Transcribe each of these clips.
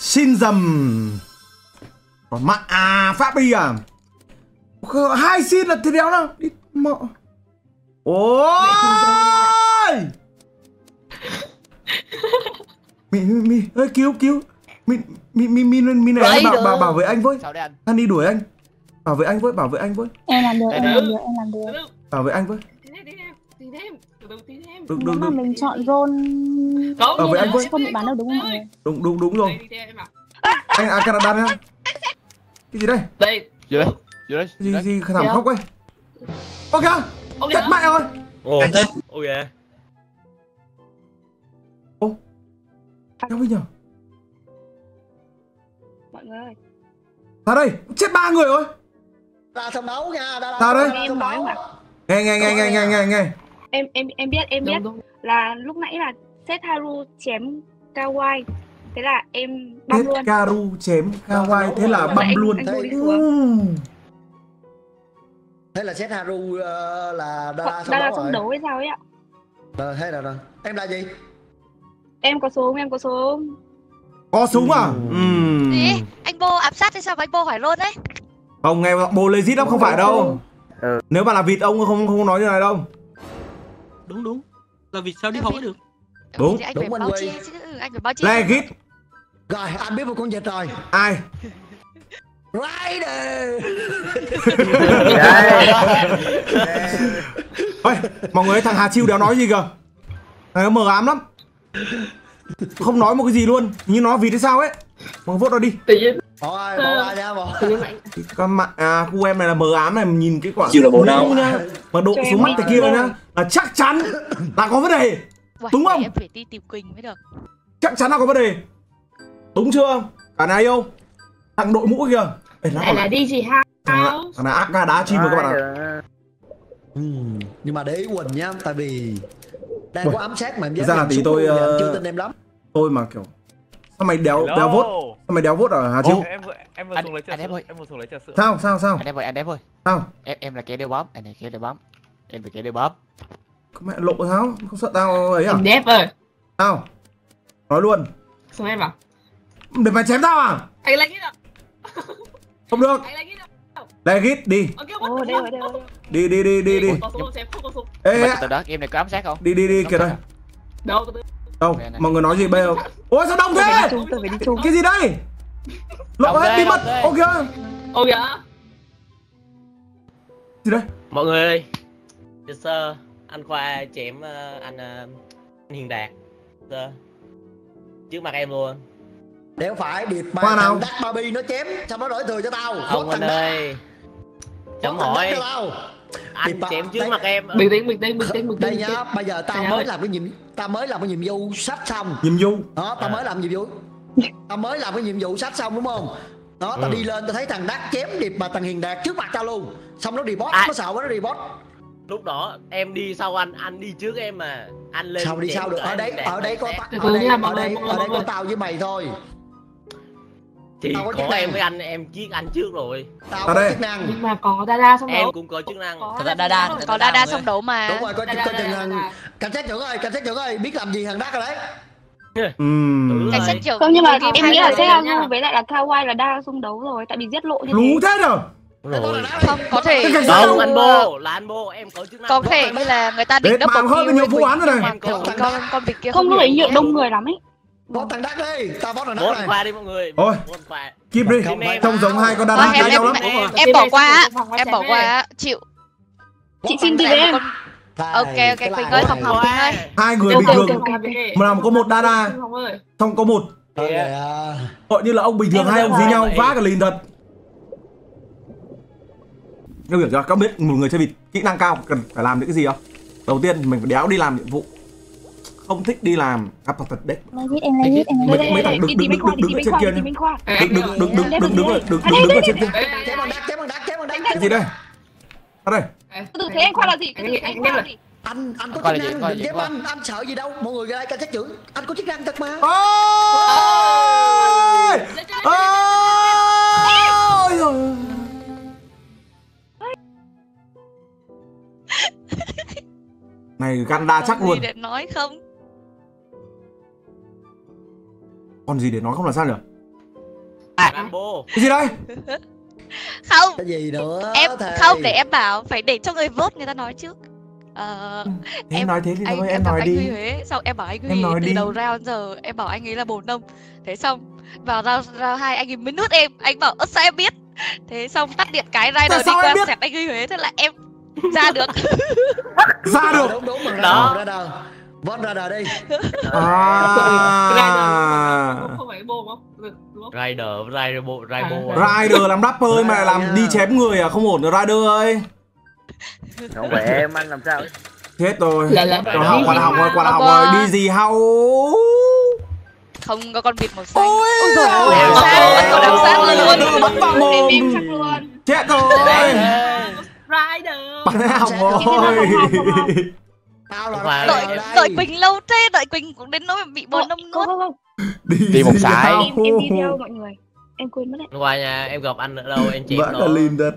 xin dầm. Còn mạng à pháp đi à? Hai xin là thì đéo nào đi mọ ôi! Mi mi mi ơi cứu cứu. Mi mi mi mi mi này bảo, bảo bảo vệ anh với. Anh đi đuổi anh. Bảo vệ anh với bảo vệ anh với. Em làm được em làm được em làm được. Bảo vệ anh với tí thêm, từ từ tí đúng nếu đúng mà đúng. mình chọn role Không, Ờ, vậy anh Quân. không bị bắn đâu đúng không? mọi người đúng đúng đúng rồi. Đây, đi theo em ạ. anh à Canada nhá. Cái gì đây? Đây. vô đây vô đây. Gì đây. gì thảm khóc ấy. Ok Ok. chết mẹ rồi. Ồ, Anh thích. ok. Đéo bây giờ? Mọi người. Ơi ra đây chết ba người rồi. Ra sân đấu nha ra mà. Nghe nghe nghe nghe nghe nghe nghe em em em biết em biết. Đúng, đúng. là lúc nãy là Seth Haru chém Kawai thế là em băm luôn. Karu chém Kawaii thế là băm anh- luôn. Anh Ừ. xuống. thế là set haru ờ, là Hoặc sân đang là đấu hay sao ấy ạ? Rồi thế là rồi. Em là gì? Em có súng em có súng có súng à? Ừm. Gì? Anh Bô ám sát hay sao mà anh Bô hỏi luôn đấy? không nghe bồ legit lắm không phải đâu. Nếu mà là vịt ông không không nói như này đâu đúng đúng. Là vì sao đi học mới được? Đúng. Thì anh Đúng phải anh chứ, ừ, anh phải báo chi. legit rồi anh biết một con vịt rồi. Ai? Rider. Ôi mọi người ơi, thằng Hà Chiêu đéo nói gì cơ? Thằng ấy mờ ám lắm. Không nói một cái gì luôn. Như nó vịt hay sao ấy. Mọi người vote nó đi. Bỏ ai bỏ ai nha bỏ. Con mặt à khu em này là mờ ám này nhìn cái quả Chiêu là bộ nào? mà độ xuống mắt thế kia rồi nhá là chắc chắn là có vấn đề. Uầy, đúng không? Em phải đi tìm Quỳnh mới được. chắc chắn là có vấn đề. Đúng chưa? Cả này yêu. Thằng đội mũ kìa. Ê, Lại là đi gì ha? thằng là ác ga đá chim rồi các bạn ạ. Ừ, nhưng mà để ý Quỳnh nhá tại vì đang Uầy, có ám sát mà em ra là tí tôi, uh... ờ, chưa tin em lắm. tôi mà kiểu sao mày đéo Hello. đéo vote? Sao mày đéo vote ở Hà Chiêu? Em vừa em vừa Anh- xuống lấy trà sữa, em vừa xuống lấy trà sữa. sao sao sao? Anh em ơi anh em ơi. Sao? Em em là kẻ đeo bám anh này kẻ đeo bám em kẻ đeo bám Có mẹ lộ sao? Không sợ tao ấy à? Em đẹp ơi. sao nói luôn. Xuống em bảo. để mày chém tao à? Anh lấy cái nào? không được. Anh lấy cái nào? đi. Ok, ô what đây rồi đây rồi đi đi đi đi đi. Ê ê, từ đó em này có ám sát không? Đi đi đi kìa đây. Đâu, đâu mọi người nói gì bây giờ? Ôi sao đông phải thế? phải cái gì đây? Lộ hết đây, bí mật đông đây. ok. Ô kìa. gì đây? Mọi người ơi. Yes sir, anh Khoa chém ờ, anh ờ, anh Hiền Đạt. Sir. Trước mặt em luôn. đéo phải điệp mà Qua nào? thằng Đắc Barbie nó chém xong nó đổi thừa cho tao Không anh ơi. Chấm hỏi. cho tao Anh Điệp chém trước Đây- mặt em. Bình tĩnh, bình tĩnh, bình tĩnh, bình đây tĩnh. nhá bây giờ tao mới làm cái nhiệm tao mới làm cái nhiệm vụ sách xong nhiệm vụ đó tao À. mới làm nhiệm vụ tao mới làm cái nhiệm vụ sách xong đúng không đó tao Ừ. đi lên tao thấy thằng đắc chém điệp mà thằng hiền đạt trước mặt tao luôn xong nó report À. nó sợ quá nó report Lúc đó em đi sau anh, anh đi trước em mà. Anh lên sao đi sao được ở Đạt ở có Đạt. ta, Từ ở đây ở đây ở đây có tao với mày thôi Thì Tao có có em với anh em giết anh trước rồi. tao có đây. chức năng Nhưng mà có Dada xong Em cũng có chức năng. Có đa đa, có đa đa xong đấu mà. đúng rồi có Đa, có đa, chừng đa, thằng đa. cảnh sát trưởng ơi cảnh sát trưởng ơi biết làm gì thằng đắc rồi đấy. Ừ. Cảnh sát trưởng. không nhưng mà em nghĩ là rồi. Haru với lại là Kawai là đang xung đấu rồi tại vì giết lộ như lú thế thế nhở Rồi. Không, có thể. Không anh bô, là anh bô, em có chức năng. Có thể như là người ta định kill với nhiều ấy, vụ án rồi này. con con vịt kia không lúc đấy hiểu nhiều đông người lắm ấy có thằng đắc đi tao vote thằng đắc này khoa đi mọi người. Ôi. Keep đi Không trông giống hai con ông em- cãi nhau lắm em- bỏ qua á, em bỏ qua á, chịu. chị xin đi với em Ok, ok, cái Quỳnh này ơi, này. học học Quỳnh ơi. hai người bình thường mà làm có một Không ơi. xong có một kìa, à. gọi như là ông bình thường hai ông dí nhau vá cả lìn thật Em hiểu chưa? Các biết một người chơi vịt kỹ năng cao cần phải làm những cái gì không? Đầu tiên mình phải đéo đi làm nhiệm vụ. Không thích đi làm. Gặp thật đấy. Legit em Mấy- mấy thằng đứng- đi đứng- đứng- đi đứng ở trên đi kia bên khoa. Đừng đừng đừng đừng đừng đứng ở đừng đừng đứng ở trên kia. Chém thằng đắc chém thằng đắc chém thằng đắc Cái gì đây? Ở đây. Từ thế anh khoa là gì? Từ từ Anh- khoa là gì? Anh anh có chức gì, năng đừng gì, anh. Anh sợ gì đâu. Mọi người ra đây cảnh sát trưởng. Anh có chức năng thật mà. Ôi! Ôi! Này Ganda chắc luôn. để nói không? Còn gì để nói không là sao nhỉ? Rambo. Cái gì đây? Không. Cái gì nữa em thầy? không để em bảo phải để cho người vote người ta nói trước. Ờ, thế Em- nói thế thì anh thôi em, em nói anh Huy đi Huế. Xong em bảo anh Em Huy nói từ đi. đầu round giờ em bảo anh ấy là bồ nông. Thế xong vào round round hai anh ấy mới nuốt em. Anh bảo ơ sao em biết? Thế xong tắt điện cái rider đi em qua xẹt anh Huy Huế thế là em ra được ra Ờ, được đúng đúng mà ra Đó. ra đầu ra đầu đi à Không phải bom không? Rider Rider Rider À, Rider làm rapper mà làm đi chém người à không ổn rồi Rider ơi không phải em anh làm sao ấy. chết rồi Là là còn học còn học rồi còn học rồi ờ, đi gì hao không có con vịt màu xanh ôi Ôi giời ơi, Ôi, ôi, có đám sát ôi, luôn ôi, luôn bắt vào Em Rider. bắn Sẽ- rồi tao là đợi rider đây. đợi quỳnh lâu thế đợi quỳnh cũng đến nỗi bị bồ nông nuốt đi Đi một sải. Em em đi theo mọi người. Em quên mất đấy. Qua nhà em gặp anh ở đâu em chém nó cả lìn đất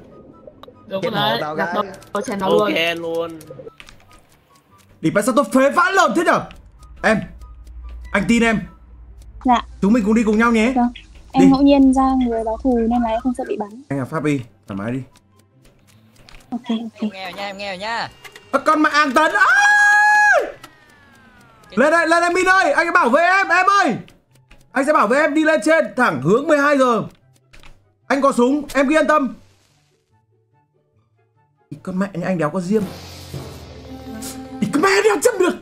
Đúng rồi, gặp có chèn nó luôn. Ok luôn đi phải sao tôi phế vãi lợn thế nhở em anh tin em Dạ. chúng mình cùng đi cùng nhau nhé Vâng. Đi. Em ngẫu nhiên ra người báo thù nên là em không sợ bị bắn. anh là pháp y thoải mái đi Ok ok. nghe rồi nha em nghe rồi nha. Con mẹ an tấn à! lên đây lên đây min ơi. Anh sẽ bảo vệ em em ơi. Anh sẽ bảo vệ em đi lên trên thẳng hướng 12 giờ. Anh có súng em cứ yên tâm. Ý, con mẹ anh đéo có diêm Ý, con mẹ đéo châm được.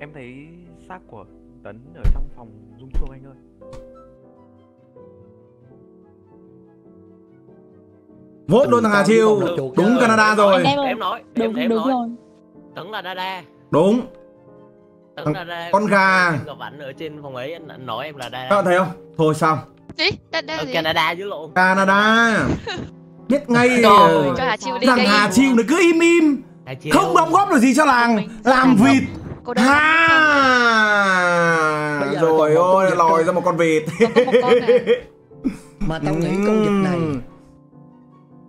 Em thấy xác của tấn ở trong phòng rung chuông anh ơi vốt luôn thằng Hà Chiêu đúng Canada rồi. Em. Em nói Đúng em đúng nói. rồi. Tấn là Dada đúng. Tấn Con- là Dada con gà. Gặp anh ở trên phòng ấy anh, nói em là các bạn Dada thấy không? Thôi xong gì Ở gì? Canada chứ lộn. Canada. Biết ngay Rồi. cho Hà Chiêu đi thằng Hà Chiêu này cứ im im. Không đóng góp được gì cho làng. Làm vịt. ha! rồi ôi lòi ra một con vịt. Này. mà tao nghĩ con vịt này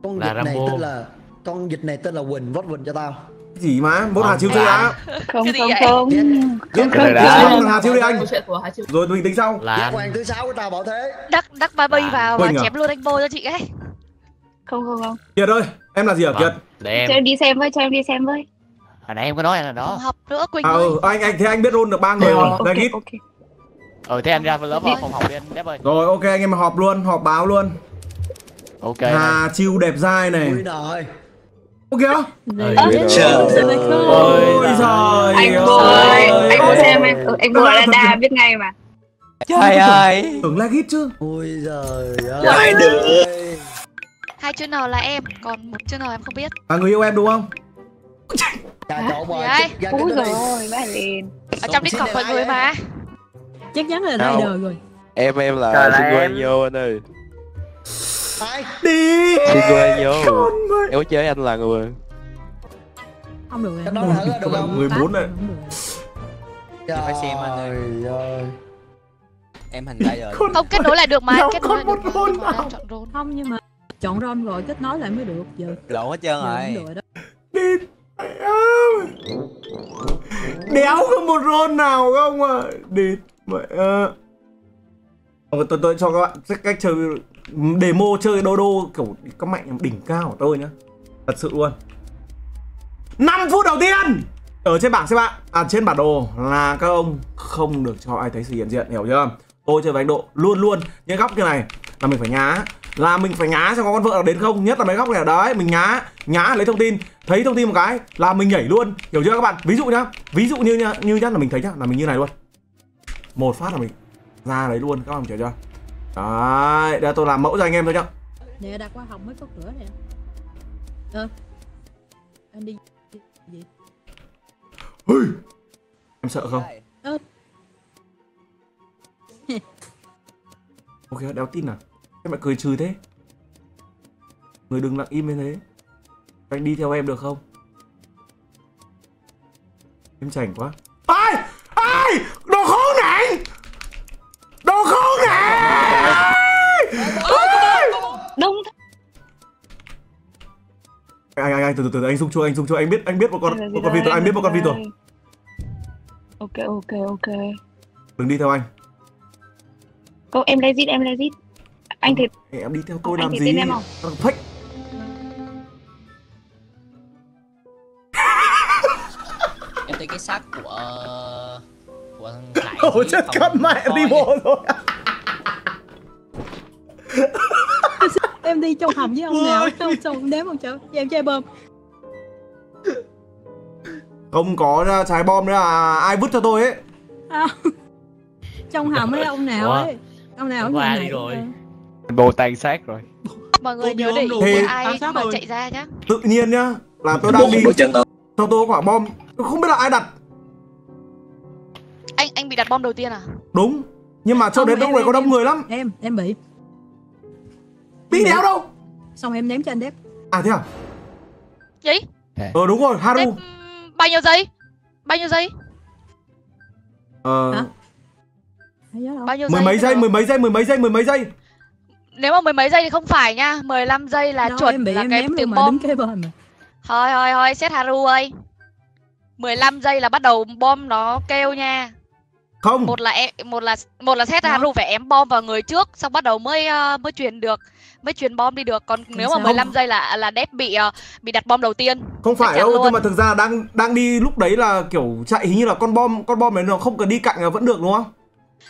con Là này Rambo. tên là con vịt này tên là Quỳnh vót Quỳnh cho tao. Cái gì mà? Vốt Hà Chiêu chưa đã Không không không. Không rồi không. Hà Chiêu đi anh. Chuyện của Hà Chiêu. rồi mình tính sau. Là quan thứ sáu của tao bảo thế. Đắc đắc ba bay À, vào và à? chém luôn anh bô cho chị ấy. Không không không. Kiệt ơi em là gì hả Vâng, Kiệt? để em Cho em đi xem với, cho em đi xem với. hồi nãy em có nói là đó. Học nữa quỳnh à ơi. ừ anh anh thế anh biết roll được ba người rồi. Ok đây ok. ừ thế anh ra lớp vào phòng học đi anh đép ơi rồi ok anh em họp luôn họp báo luôn ok Hà Chiêu đẹp dai này. Quỳnh rồi. ok không Ơi, ôi trời Anh ơi, anh bố xem em. Anh bố là đà biết ngay mà. trời ơi. tưởng là git chứ. Ôi giời ơi. Hai chữ nào là em còn một chữ nào em không biết. Là người yêu em đúng không? Trộn rồi Gì đấy? ra Úi rồi bác lên. ở trong discord mọi người mà. Chắc chắn là Đâu? rider rồi. em em là Trời xin quen vô anh ơi ai đi. xin quen vô. Em có chơi anh là người Không được cái đó thử được không 14 này trời phải xem anh ơi. ơi. Em thành ra rồi. Không kết nối lại được mà kết nối lại một mà. nào. Không nhưng mà chọn ron rồi kết nối lại mới được giờ. lộn hết trơn rồi. đi mẹ ơi. đéo có một rôn nào không à đi mẹ Ờ, tôi tôi cho các bạn cách cách chơi demo chơi đô đô kiểu các mạnh đỉnh cao của tôi nhá. Thật sự luôn. 5 phút đầu tiên! Ở trên bảng xếp hạng à trên bản đồ là các ông không được cho ai thấy sự hiện diện hiểu chưa? Tôi chơi với anh độ luôn luôn. Những góc như này là mình phải nhá. Là mình phải nhá xem có con vợ nào đến không? Nhất là mấy góc này. Đấy mình nhá nhá lấy thông tin. Thấy thông tin một cái là mình nhảy luôn. Hiểu chưa các bạn? Ví dụ nhá ví dụ như nhá, như nhất là mình thấy nhá là mình như này luôn. Một phát là mình ra đấy luôn. Các bạn hiểu chưa? Đấy đây tôi làm mẫu cho anh em thôi nhá. Nè đặt qua hồng mới có cửa nè. Ờ. Anh đi gì? Ui, em sợ không? Ơ. ok đéo tin à? Em lại cười trừ thế. Người đừng lặng im như thế. Anh đi theo em được không? Em chảnh quá. Ai? Ai? Đồ khốn nạn đồ khốn nạn Đông anh anh anh từ từ từ anh xung chua anh xung chua anh biết anh biết một con một con vịt rồi anh biết một con vịt rồi Ok ok ok. đừng đi theo anh Câu em legit em legit. Anh thấy Em đi theo tôi Anh làm gì? tên em không? Tao Fake. Em thấy cái xác của của thằng Khải dưới chết con mẹ đi bộ rồi. em đi trong hầm với ông nào không xong đếm một chỗ em chơi bơm Không có trái bom nữa à, ai vứt cho tôi ấy. à, trong hầm ấy ông nào ấy ông nào đi này rồi. Bồ tàn sát rồi. mọi người nhớ để ý ai mà chạy ra nhá Tự nhiên nhá, là tôi đang đi. Sau tôi có quả bom, tôi không biết là ai đặt. Anh anh bị đặt bom đầu tiên à? Đúng. Nhưng mà đến lúc em- này có em- đông người lắm. em em bị. Bị đéo đâu. xong em ném cho anh đép À thế à? gì? Ờ đúng rồi, Đếp, Haru. ừm, bao nhiêu giây? Bao nhiêu giây? Ờ, Hả? Bao nhiêu mười giây mấy giây, mười mấy giây, mười mấy giây, mười mấy giây. nếu mà mười mấy giây thì không phải nha. 15 giây là Đâu, chuẩn em bị là em cái ném tiếng bom. bên mà. Thôi thôi thôi xét Haru ơi. 15 giây là bắt đầu bom nó kêu nha Không. một là em một là một là xét Đó. Haru phải ém bom vào người trước xong bắt đầu mới ờ, mới truyền được mới truyền bom đi được còn nếu mà sao? 15 giây là là đép bị ờ, bị đặt bom đầu tiên Không phải đâu, luôn. nhưng mà thực ra đang đang đi lúc đấy là kiểu chạy hình như là con bom con bom này nó không cần đi cạnh là vẫn được đúng không?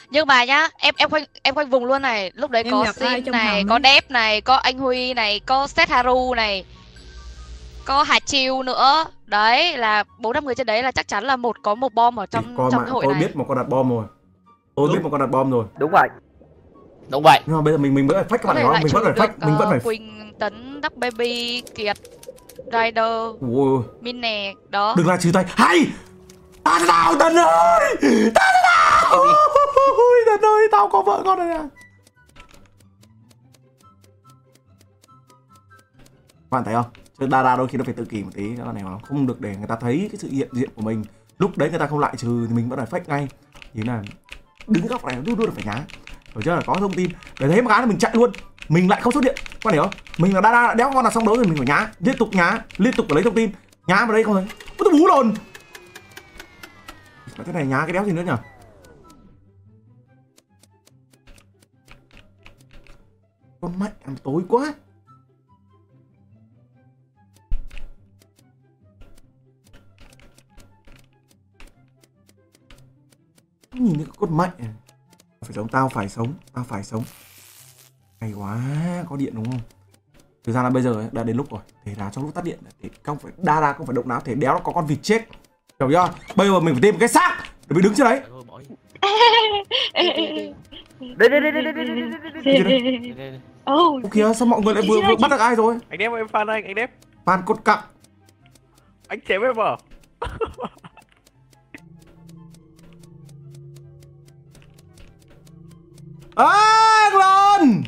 nhưng mà nhá em em khoanh em khoanh vùng luôn này lúc đấy Em có trong này có đép này có anh huy này có set haru này có hà chiêu nữa đấy là bốn năm người trên đấy là chắc chắn là một có một bom ở trong Con trong mà cái hội tôi này biết một con đặt bom rồi. Tôi biết một con đặt bom rồi. Đúng rồi. Đúng vậy. Nhưng mà bây giờ mình mình vẫn phải phách các bạn lại Mình vẫn phải phách, mình vẫn ờ, phải. quỳnh tấn đắc baby kiệt rider Ôi, min nè đó đừng là trừ tay. Hay. Ta thế nào Tần ơi? Ta thế nào? Tần ơi, tao có vợ con rồi. Các bạn thấy không? Đa đa đôi khi nó phải tự kỷ một tí các bạn này không? Không được để người ta thấy cái sự hiện diện của mình. Lúc đấy người ta không lại trừ thì mình vẫn phải phách ngay. Thì là đứng góc này luôn luôn phải nhá. rồi chưa là có thông tin để thấy một cái là mình chạy luôn mình lại không xuất hiện quan hiểu không mình là đa đa đéo con là xong đấu rồi mình phải nhá liên tục nhá liên tục phải lấy thông tin nhá vào đây không thấy Ôi, tôi bú lồn Mà thế này nhá cái đéo gì nữa nhở con mạnh tối quá nhìn thấy con mạnh này. phải sống tao phải sống tao phải sống. Hay quá có điện đúng không? Thực ra là bây giờ đã đến lúc rồi. Để là trong lúc tắt điện. Thì không phải đa đa không phải động não thể đéo nó có con vịt chết. Hiểu chưa? Bây giờ mình phải tìm một cái xác để mình đứng trên đấy. Đây đây, đây, đây, đây, đây, đây, đây, Oh, Ủa kìa sao mọi người lại vừa vừa bắt được ai rồi? Anh đép em fan anh, anh đép. phan cốt cặn. Anh chém em à? À lon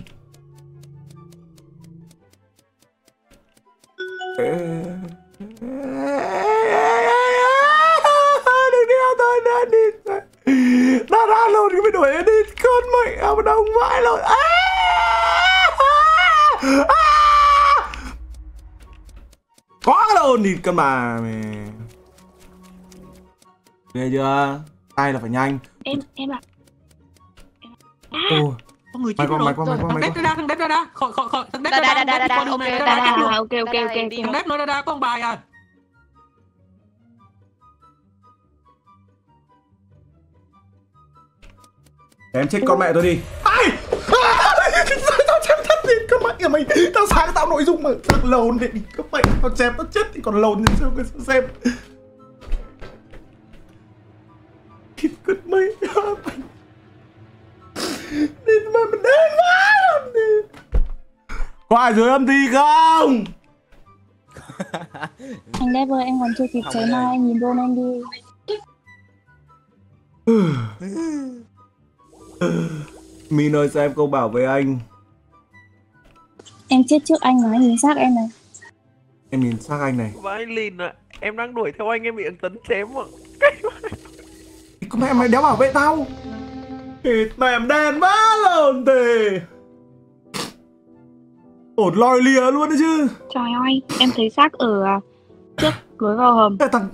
đừng đeo tôi đã đi đã ra luôn, cái đuổi đi con mày à đồng vãi luôn à! À! có cái lồn thì cơ mà mày nghe chưa tay là phải nhanh em em ạ. à. Ồ, có người Mày chết rồi mày qua, mày qua, thằng mày qua. ra thằng đép ra. Khỏi khỏi khỏi thằng Đa, ra. đa, đa, đa, đa, con ok. À, ok ok ok ok. thằng đép nó ra ra con bài à. Em chết con mẹ tôi đi. Ai? Tao chém thất thì con mẹ của mày. Tao sáng tạo nội dung mà. Thằng lồn này con mẹ tao chém tao chết thì còn lồn thì sao người xem. Thịt cứt mày Nên mà mình đến quá làm gì Có ai dưới âm ty không Anh Đép ơi, anh còn chưa kịp cháy mai, anh nhìn luôn anh đi. Min ơi sao em không bảo với anh Em chết trước anh mà anh nhìn xác em này. Em nhìn xác anh này Và anh lìn ạ. Em đang đuổi theo anh em bị Tấn chém ạ. Con mẹ mày đéo bảo vệ tao Thịt mềm đen quá lồn thì Ổn lòi lìa luôn đấy chứ. Trời ơi, em thấy xác ở à, trước lối vào hầm. Ê, thằng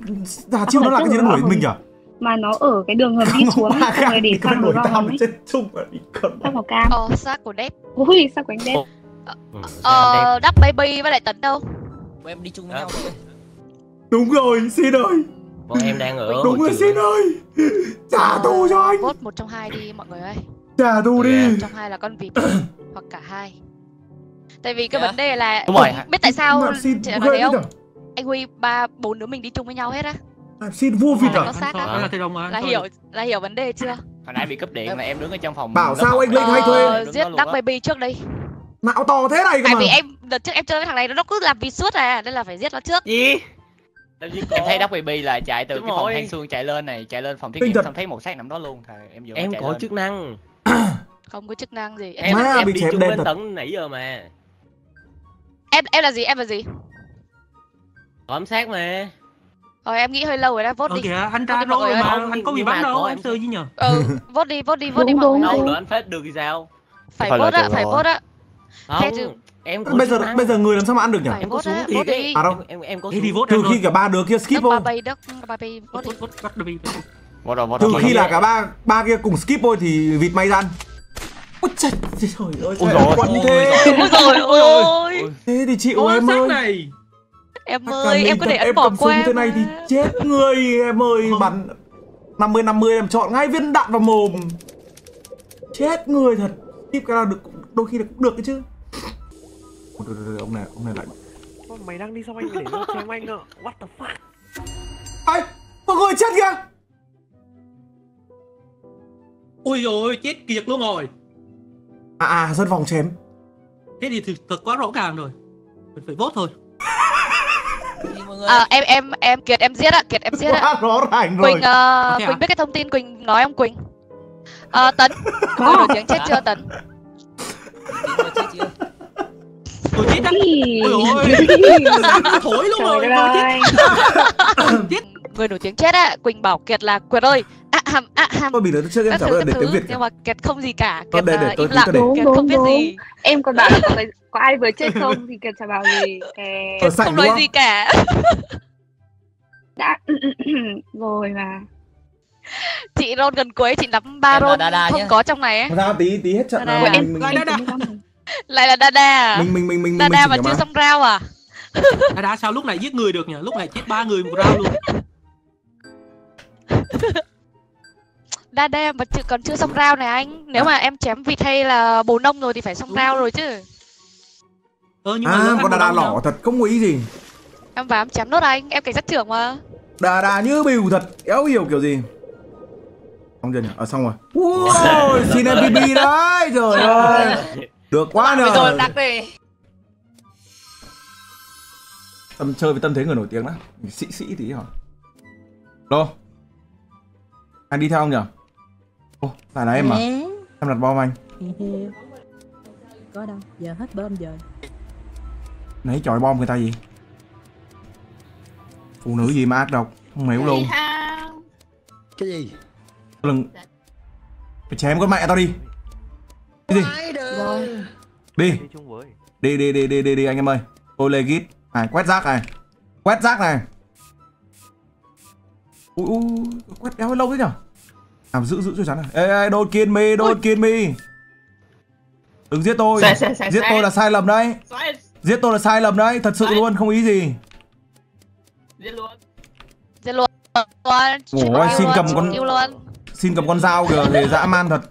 Hà Chiêu nó là cái gì nó đuổi mình nhỉ mà nó ở cái đường hầm đi xuống ấy, xong rồi để cái sang đường vào hầm ấy. chết chung ở đi con sang vào cam. Ồ, xác của Đếp. ui sao của anh đẹp Ừ, Ờ, Đắp Baby với lại Tấn đâu? Bọn em đi chung với nhau đúng rồi xin ơi bọn em đang ở đúng rồi xin ơi trả thù cho anh Vote một trong hai đi mọi người ơi. trả thù đi Yeah. Một trong hai là con vịt hoặc cả hai. Tại vì cái Dạ. vấn đề là Đúng rồi. biết tại sao xin chị nói không? nhở? Anh Huy ba bốn đứa mình đi chung với nhau hết á. Làm xin vua vịt à á. là thầy đồng mà. Là Thôi. hiểu là hiểu vấn đề chưa? Hồi nãy bị cúp điện là em đứng ở trong phòng. Bảo sao anh. Linh hay thuê? Ờ, giết Đắc á. Baby trước đây. não to thế này cơ Tại mà vì em đợt trước em chơi với thằng này nó cứ làm vịt suốt à nên là phải giết nó trước. gì Em thấy Đắc Baby là chạy từ Đúng cái phòng rồi. than xương chạy lên này, chạy lên phòng thí Tinh nghiệm thật. xong thấy một xác nằm đó luôn. Thì em vừa mới em chạy có lên. chức năng Không có chức năng gì. Em em Má, em bị đi chém chung đen với thật. tấn nãy giờ mà em em là gì? Em là gì? bám sát mà Rồi em nghĩ hơi lâu rồi đó, vote Ờ đi. kìa, anh ra đi mọi rồi người mà, anh có bị nhưng bắn đâu, có anh em- sơ gì nhờ? Ừ, vote đi, vote đi, vote đi Đúng, mọi đúng, người. đâu rồi anh phết được thì sao Phải Phải là vote á, phải rồi. vote á. không Thế chứ- em có bây giờ năng. bây giờ người làm sao mà ăn được nhỉ? Em có xuống thì đi. À đâu? em em, em có em khi rồi. cả ba đứa kia skip trừ vô khi là cả ba ba kia cùng skip thôi thì vịt may ra ăn. Ôi trời trời ơi Ôi em quấn như ôi thế? Ôi rồi ôi. thế thì chịu Ôi, em ơi. này. Em ơi, em có để ấn em bỏ qua thế này thì chết người em ơi. Bắn 50 50 em chọn ngay viên đạn vào mồm. Chết người thật. Skip cái nào được đôi khi là cũng được cái chứ Ôi, ông này ông này lại Ôi, mày đang đi xong anh để nó chém anh ạ what the fuck ai mọi người chết kìa Ôi rồi chết kiệt luôn rồi. à à dân phòng chém Thế thì thực, thực quá rõ ràng rồi. Mình phải vote thôi. Thì mọi người À, em em em Kiệt em giết ạ, Kiệt em giết ạ. quá rõ ràng rồi Quỳnh ờ, thế à? Quỳnh biết cái thông tin Quỳnh nói không Quỳnh? Ờ Tấn, người nổi tiếng chết chưa Tấn? Tôi chết á. Ôi ôi. Thổi luôn rồi. Tôi chết. chết. Người nổi tiếng chết á, Quỳnh bảo Kiệt là Kiệt ơi, à hàm à hàm. tôi bị đứa trước em Các trả thứ lời các để tiếng việt nhưng mà Kiệt không gì cả, Kiệt để- để tôi- im lặng. Kiệt không biết gì, em còn bảo là có, ai vừa chết không thì cần chả bảo gì sảnh không nói gì cả. đã rồi mà Chị Ron gần cuối chị nắm ba Ron không nhá. có trong này ấy. ra tí tí hết trận rồi em Lại là Dada à? mình mình mình mình mình Dada mà chưa xong rau à? Đã sao lúc này giết người được nhỉ? Lúc này chết ba người một round luôn. Dada mà chưa, còn chưa xong rau này anh. Nếu mà em chém vịt hay là bồ nông rồi thì phải xong rau rồi. chứ. Ờ nhưng mà à con đau lỏ thật không có ý gì Em vào em chém nốt anh, em cảnh sát trưởng mà. đà đà như bìu thật éo hiểu kiểu gì xong chưa nhỉ ờ xong rồi ui xin mvp đấy trời ơi được quá Bây giờ em nè. đặt đi. Tâm chơi với tâm thế người nổi tiếng đó sĩ sĩ tí hả? Đâu anh đi theo không nhỉ? Ô tại là em à em đặt bom anh. Có đâu, giờ hết bơm rồi. nấy chọi bom người ta gì? Phụ nữ gì mà ác độc? Không hiểu luôn. Cái gì? Lần phải chém con mẹ tao đi cái gì đi. Đi chung với. Đi đi đi đi đi anh em ơi. Tôi legit này quét rác này. Quét rác này. Ui ui quét đéo lâu thế nhở? Nào giữ giữ cho chắn này. Ê ê đôi kiên mi đôi kiên mi. Đừng giết tôi. Xoay, xoay, xoay, giết xoay. tôi là sai lầm đấy. Xoay, giết tôi là sai lầm đấy. Thật sự Xoay. luôn không ý gì. Giết luôn. Giết luôn. Ủa, xin cầm con- xin cầm con dao kìa thì dã man thật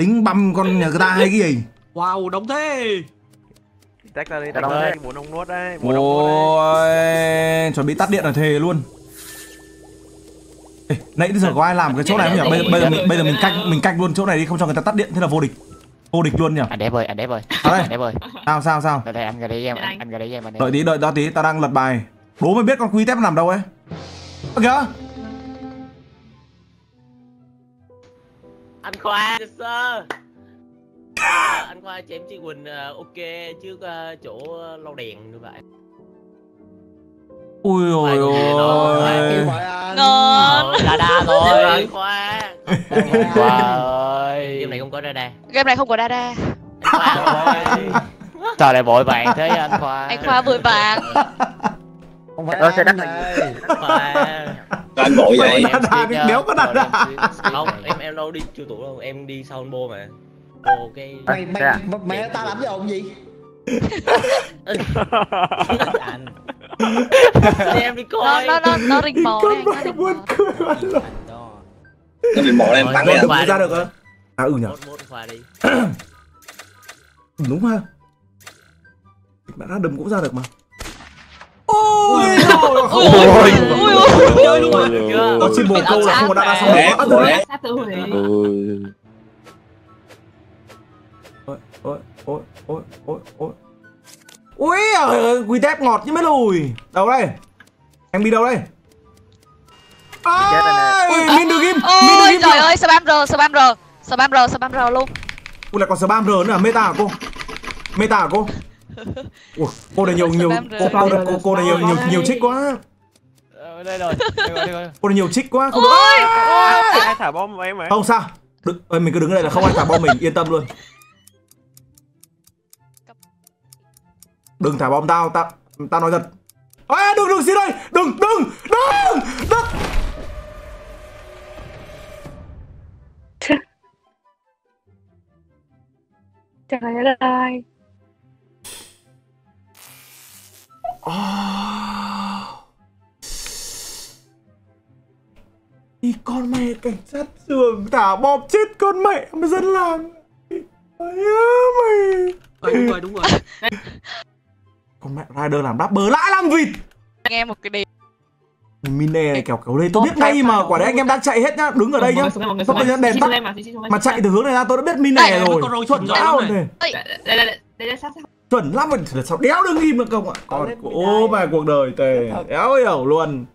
tính băm con nhà người ta hay cái gì? Wow, đóng thế. tách ra Dạ tách ra đây. Muốn ông nuốt đây muốn ông nuốt ôi chuẩn bị tắt điện là thề luôn. Ê, nãy giờ có ai làm cái chỗ này không nhỉ? Bây, bây giờ mình bây giờ mình cách mình cách luôn chỗ này đi không cho người ta tắt điện thế là vô địch. Vô địch luôn nhỉ? Anh đẹp ơi, anh đẹp ơi. À đây. Anh đẹp ơi. sao sao sao? Đây đây anh ra đây em, anh ra đây em anh. đợi tí đợi đó tí tao đang lật bài. Đố mới biết con quý tép nằm đâu ấy. Kìa anh khoa À, anh khoa chém chị quỳnh ờ, ok trước ờ, chỗ ờ, lâu đèn như vậy. Ui ôi. ôi Ngon. Đà đà rồi anh khoa. Wow ơi. game này không có radar Game này không có anh khoa ơi. Sao lại vội vàng thế anh Khoa? Anh Khoa vội vàng. không phải Ờ, sẽ anh đắt này khoa anh vội vậy? Đà đà thì đéo có đà đà không em em đâu đi chưa tủ đâu. Em đi sau anh bô mà. Bô cái mày mày mày, mày ta làm cái ồn gì? Anh em đi coi. Nó nó nó rình mò đấy anh nó rình mò. nó bị mò em bắn em. Đừng ra được hả? À ừ đi. Ừ, đúng ha. Đã ra đầm cũng ra được mà ôi ôi ôi ôi ôi chơi luôn chưa có chim bồ câu là không có đã ra xong rồi đẹp. sát tử hủy ôi ôi ôi ôi ôi ôi. Ui quy tép ngọt chứ mấy lùi. Đâu đây? Em đi đâu đây? Ôi, min được kim min được ôi kim trời ơi spam r spam r spam r spam r luôn? Ui lại còn spam r nữa à meta à cô. Meta à cô Ui, cô này nhiều nhiều cô cô này, cô, cô này nhiều nhiều nhiều trích quá. Ờ, đây rồi đây rồi đây rồi. Cô này nhiều trích quá. Không ôi! Ai, ai thả bom vào em ấy không sao? Đừng, mình cứ đứng ở đây là không ai thả bom mình yên tâm luôn. Đừng thả bom tao tao tao nói thật. Ê, đừng đừng xin đây đừng đừng đừng đừng. Trời ơi. Oh. Đi con mẹ cảnh sát trường thả bom chết con mẹ mà dân làng Ây ơ mày Ờ, đúng rồi đúng rồi Con mẹ Rider làm rapper lại làm vịt nghe một cái đề Mine này kéo kéo đây tôi biết ngay mà quả đấy anh em đang chạy hết nhá đứng ở đây nhá Xong rồi đèn tắt mà chạy từ hướng này ra tôi đã biết Mine Đây, rồi chuẩn rồi này đây đây đây đây sát sát chuẩn lắm rồi sao đéo đứng im được không ạ? Con ô mà cuộc đời tề đéo hiểu luôn.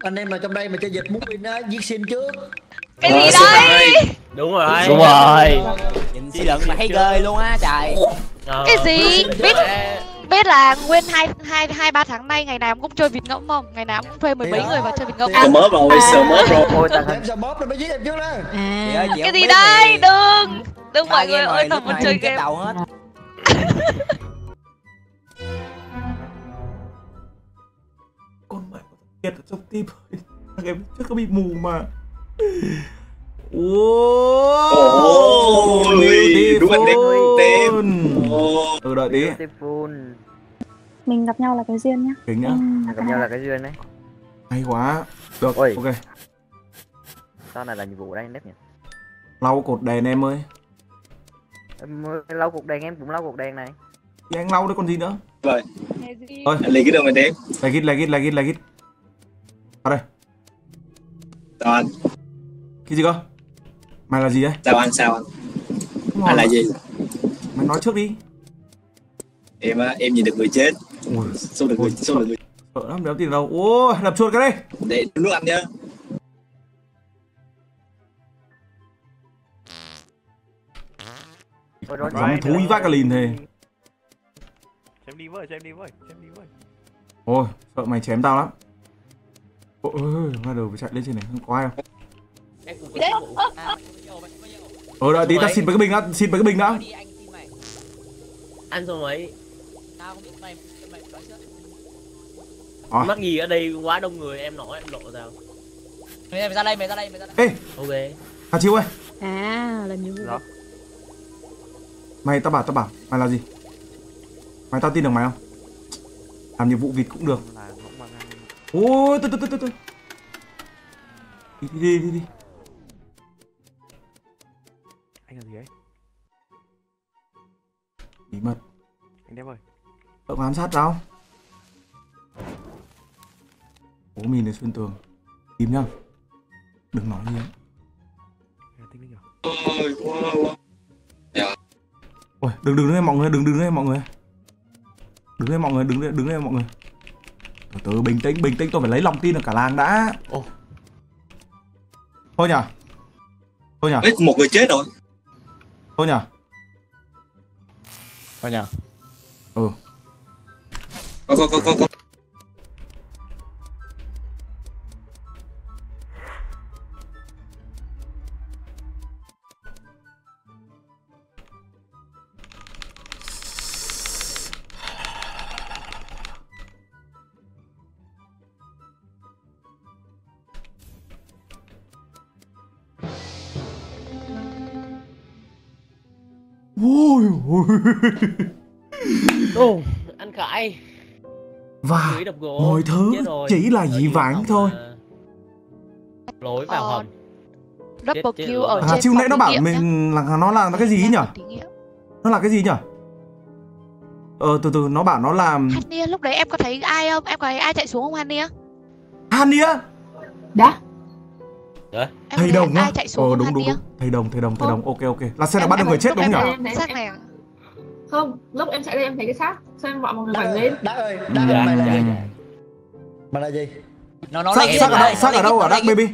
Anh em nào trong đây mà chơi dịch muốn win á giết xin trước. Cái Ờ, gì đấy hai. đúng rồi. Đúng rồi. Chỉ lận mà thấy ghê luôn á trời. Ờ. cái gì? Biết biết là nguyên hai hai hai ba tháng nay ngày nào cũng chơi vịt ngỗng không? Ngày nào cũng thuê mười mấy người vào chơi vịt ngỗng sợ mớp rồi sợ mớp rồi. Ôi em sao bóp nó mới giết em trước đó. À. Cái gì đây? Đừng! Đừng mọi người ơi tao muốn chơi game. đầu hết thiệt ở trong tim thằng em trước có bị mù mà. Wow, Ôi, đúng là đẹp, đẹp. Ồ, Ừ đợi tí. Mình gặp nhau là cái duyên nhá. Kính nhá. Em gặp nhau là cái duyên đấy. Hay quá. Được Ôi. ok. Sau này là nhiệm vụ đây nếp nhỉ? Lau cột đèn em ơi. Em lau cục đèn em cũng lau cục đèn này. Thì anh lau đấy còn gì nữa? Rồi. Cái gì? Ôi anh lấy cái đâu mà đẹp Like it, like Vào đây. Chào anh. Cái gì cơ? Mày là gì đấy chào anh sao anh. Không anh là gì? Mày nói trước đi. Em á, em nhìn được người chết. Ui số được người số được người sợ lắm đéo được đâu. Ô đập chuột cái đây. Để nước anh nhá. Giống thú lìn thế. Xem đi với, xem đi với, xem đi với. Ôi sợ mày chém tao lắm Ôi ôi ngay đầu phải chạy lên trên này không có ai không? Ờ đợi tí tao xin với cái bình đã xin với cái bình đã. Anh xong rồi. Tao không biết mày mày nói trước À. mắc gì ở đây quá đông người em nổi em lộ sao? Mày ra đây mày ra đây mày ra đây. Ê. Ok. Hà Chiêu ơi? À làm nhiệm vụ Đó. Mày tao bảo tao bảo Mày là gì? Mày tao tin được mày không? Làm nhiệm vụ vịt cũng được Ôi từ từ từ từ từ Đi đi đi đi, đi. anh làm gì ấy Bí mật. Anh đẹp ơi. Có ám sát tao. Bố mình để xuyên tường. Im nhá. Đừng nói gì ôi đừng đừng lên mọi người đừng đừng lên mọi người. Đứng lên mọi người đứng lên đứng lên mọi người Từ từ bình tĩnh bình tĩnh tôi phải lấy lòng tin ở cả làng đã. Ồ. Thôi nhở Thôi nhở Ê, một người chết rồi. Thôi nhở thôi nhờ. Ừ. Có có có có Ôi ôi. Ồ, anh Khải Và mọi thứ chỉ là giữa vãng thôi. ờ, Lối vào Ờ, hầm Double kill ở À, trên chiêu nãy nó bảo nghiệm nhá. mình là nó là cái gì nhỉ? Nó là cái gì nhỉ? Ờ từ từ nó bảo nó là Hania lúc đấy em có thấy ai không? Em có thấy ai chạy xuống không Hania? Hania. Đã. Em Thầy đồng á. ai chạy xuống Ờ đúng đúng đúng. Thầy đồng, thầy đồng, thầy đồng. Ok ok. Là xe là Em- bắt được người chết đúng nhỉ? Xác này? Không, lúc em chạy lên em thấy cái xác Sao em gọi mọi người Đắc ơi, lên Đắc ơi, Đắc ơi, mày là gì? Mày là gì? nó nó Xác xác ở đâu? Xác ở đâu ở Dark Baby?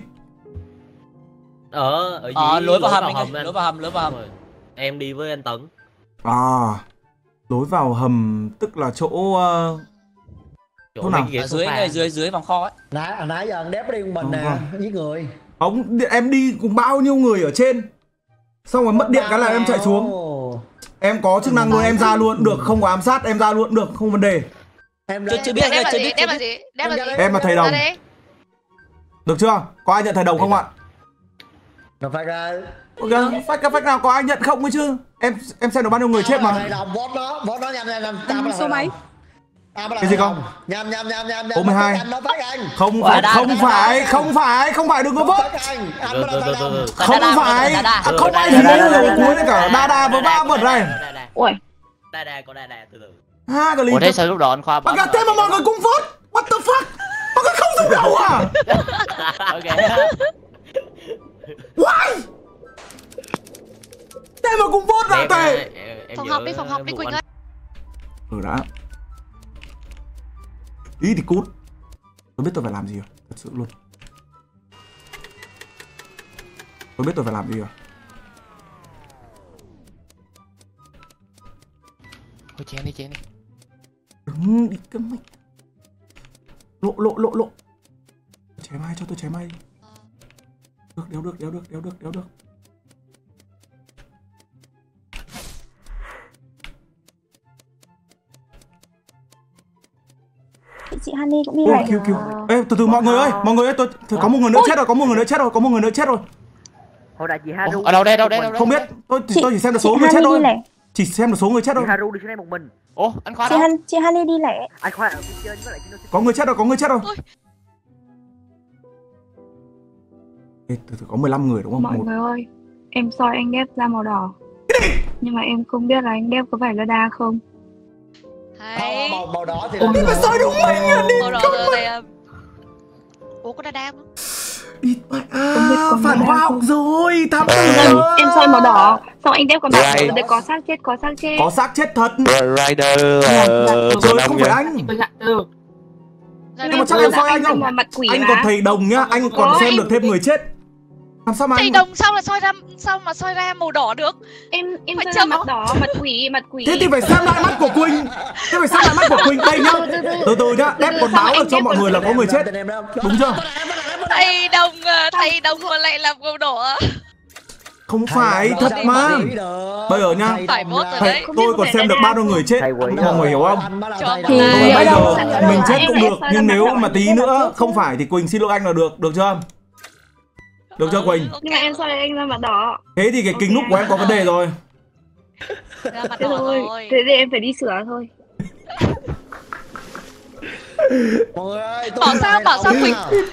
Ở ở dưới Ờ, lối vào hầm lối vào hầm, lối vào hầm. Em đi với anh Tấn À. Lối vào hầm tức là chỗ ờ, Chỗ nào? Ở dưới này, dưới dưới vòng kho ấy. Nãy, nãy giờ anh đép đi một mình nè, giết người. Ông em đi cùng bao nhiêu người ở trên Xong rồi mất điện cái là em chạy xuống. Em có chức năng luôn em ra luôn Được không có ám sát em ra luôn Được không vấn đề Em Chưa biết anh ơi, chưa gì? biết. Đép chưa là gì? Đép là gì? Em là thầy đồng. Được chưa Có ai nhận thầy đồng không ạ phải ra Ok Phách cái phách nào có ai nhận không ấy chứ Em em xem được bao nhiêu người chết Thầy mà đồng, đó, đó nhanh số mấy? Cái gì không? Nhầm nhầm nhầm nhầm nhầm. 42. Không phải không phải không phải không phải đừng có vớt. Không phải. Không ai thì đấy là cuối này cả. Đa đa với ba vật này. Ui. Đa đa có đa đa từ từ. Ha cái lý. Ủa thế sao lúc đó anh khoa bắt gặp thế mà mọi người cũng vớt. What the fuck? Mọi người không dùng đầu à? Why? Thế mà cũng vớt ra tệ. Phòng học đi phòng học đi Quỳnh ơi. Ừ đã. Ý thì cút. Tôi biết tôi phải làm gì rồi Thật sự luôn. Tôi biết tôi phải làm gì rồi. Thôi chén đi chén đi. Đừng đi cái mày. Lộ lộ lộ lộ. Chém ai cho tôi chém ai? Được đéo được đéo được đéo được đéo được chị Honey cũng đi Ôi kêu à. Ê từ từ mọi người ơi Mọi người ơi tôi, tôi có một người nữa chết rồi Có một người nữa chết rồi Có một người nữa chết rồi. Hồi đại chị Haru Ở đâu đây đâu đây đâu đây? Không biết Tôi Chị- tôi chỉ xem được số người chết thôi. Chỉ xem được số người chết Chị thôi. Haru đi xuống đây một mình. Ủa anh Khoa chị, đâu? Han, chị Honey đi lẻ Anh khoa ở bên trên với lại Có người chết rồi có người chết rồi. Ê, từ từ có 15 người đúng không? mọi Một, người ơi em soi anh đép ra màu đỏ. Nhưng mà em không biết là anh đép có phải là đa không Đấy. Màu, màu đỏ thì Ủa, nhưng mà soi đúng mình à, đi Màu đỏ con rồi mày. à. Ủa có đa đa không? Không biết à, có phản khoa học không? rồi Thám tử em, rồi. em soi màu đỏ xong anh đép còn bảo Right. đây có xác chết có xác chết Có xác chết thật Rider là Rồi số không năm phải anh dạ, Nhưng mà đây. chắc em soi anh không? Anh còn thầy đồng nhá Anh còn xem em- được thêm người chết Làm sao mà Thầy đồng sao là soi ra sao mà soi ra màu đỏ được? em em Phải chấm mặt không? đỏ mặt quỷ mặt quỷ. Thế thì phải xem lại mắt của Quỳnh. Thế phải xem lại mắt của Quỳnh Đây nhá. Từ từ nhá Đép còn báo được cho mọi người là có người chết. Đúng chưa? Thầy đồng à, thầy đồng mà lại làm màu đỏ. Không phải thật mà. Bây giờ rồi thầy. Tôi còn xem được bao nhiêu người chết. Mọi người hiểu không? Cho Thì Bây giờ mình chết cũng được Nhưng nếu mà tí nữa không phải thì Quỳnh xin lỗi anh là được Được chưa Được chưa Ừ, Quỳnh? nhưng mà em soi anh ra mặt đỏ. Thế thì cái kính lúc của em có vấn đề rồi. Ra mặt thế đỏ thôi rồi. thế thì em phải đi sửa thôi. Mọi người ơi, tôi Bảo sao- bảo sao nha. Quỳnh-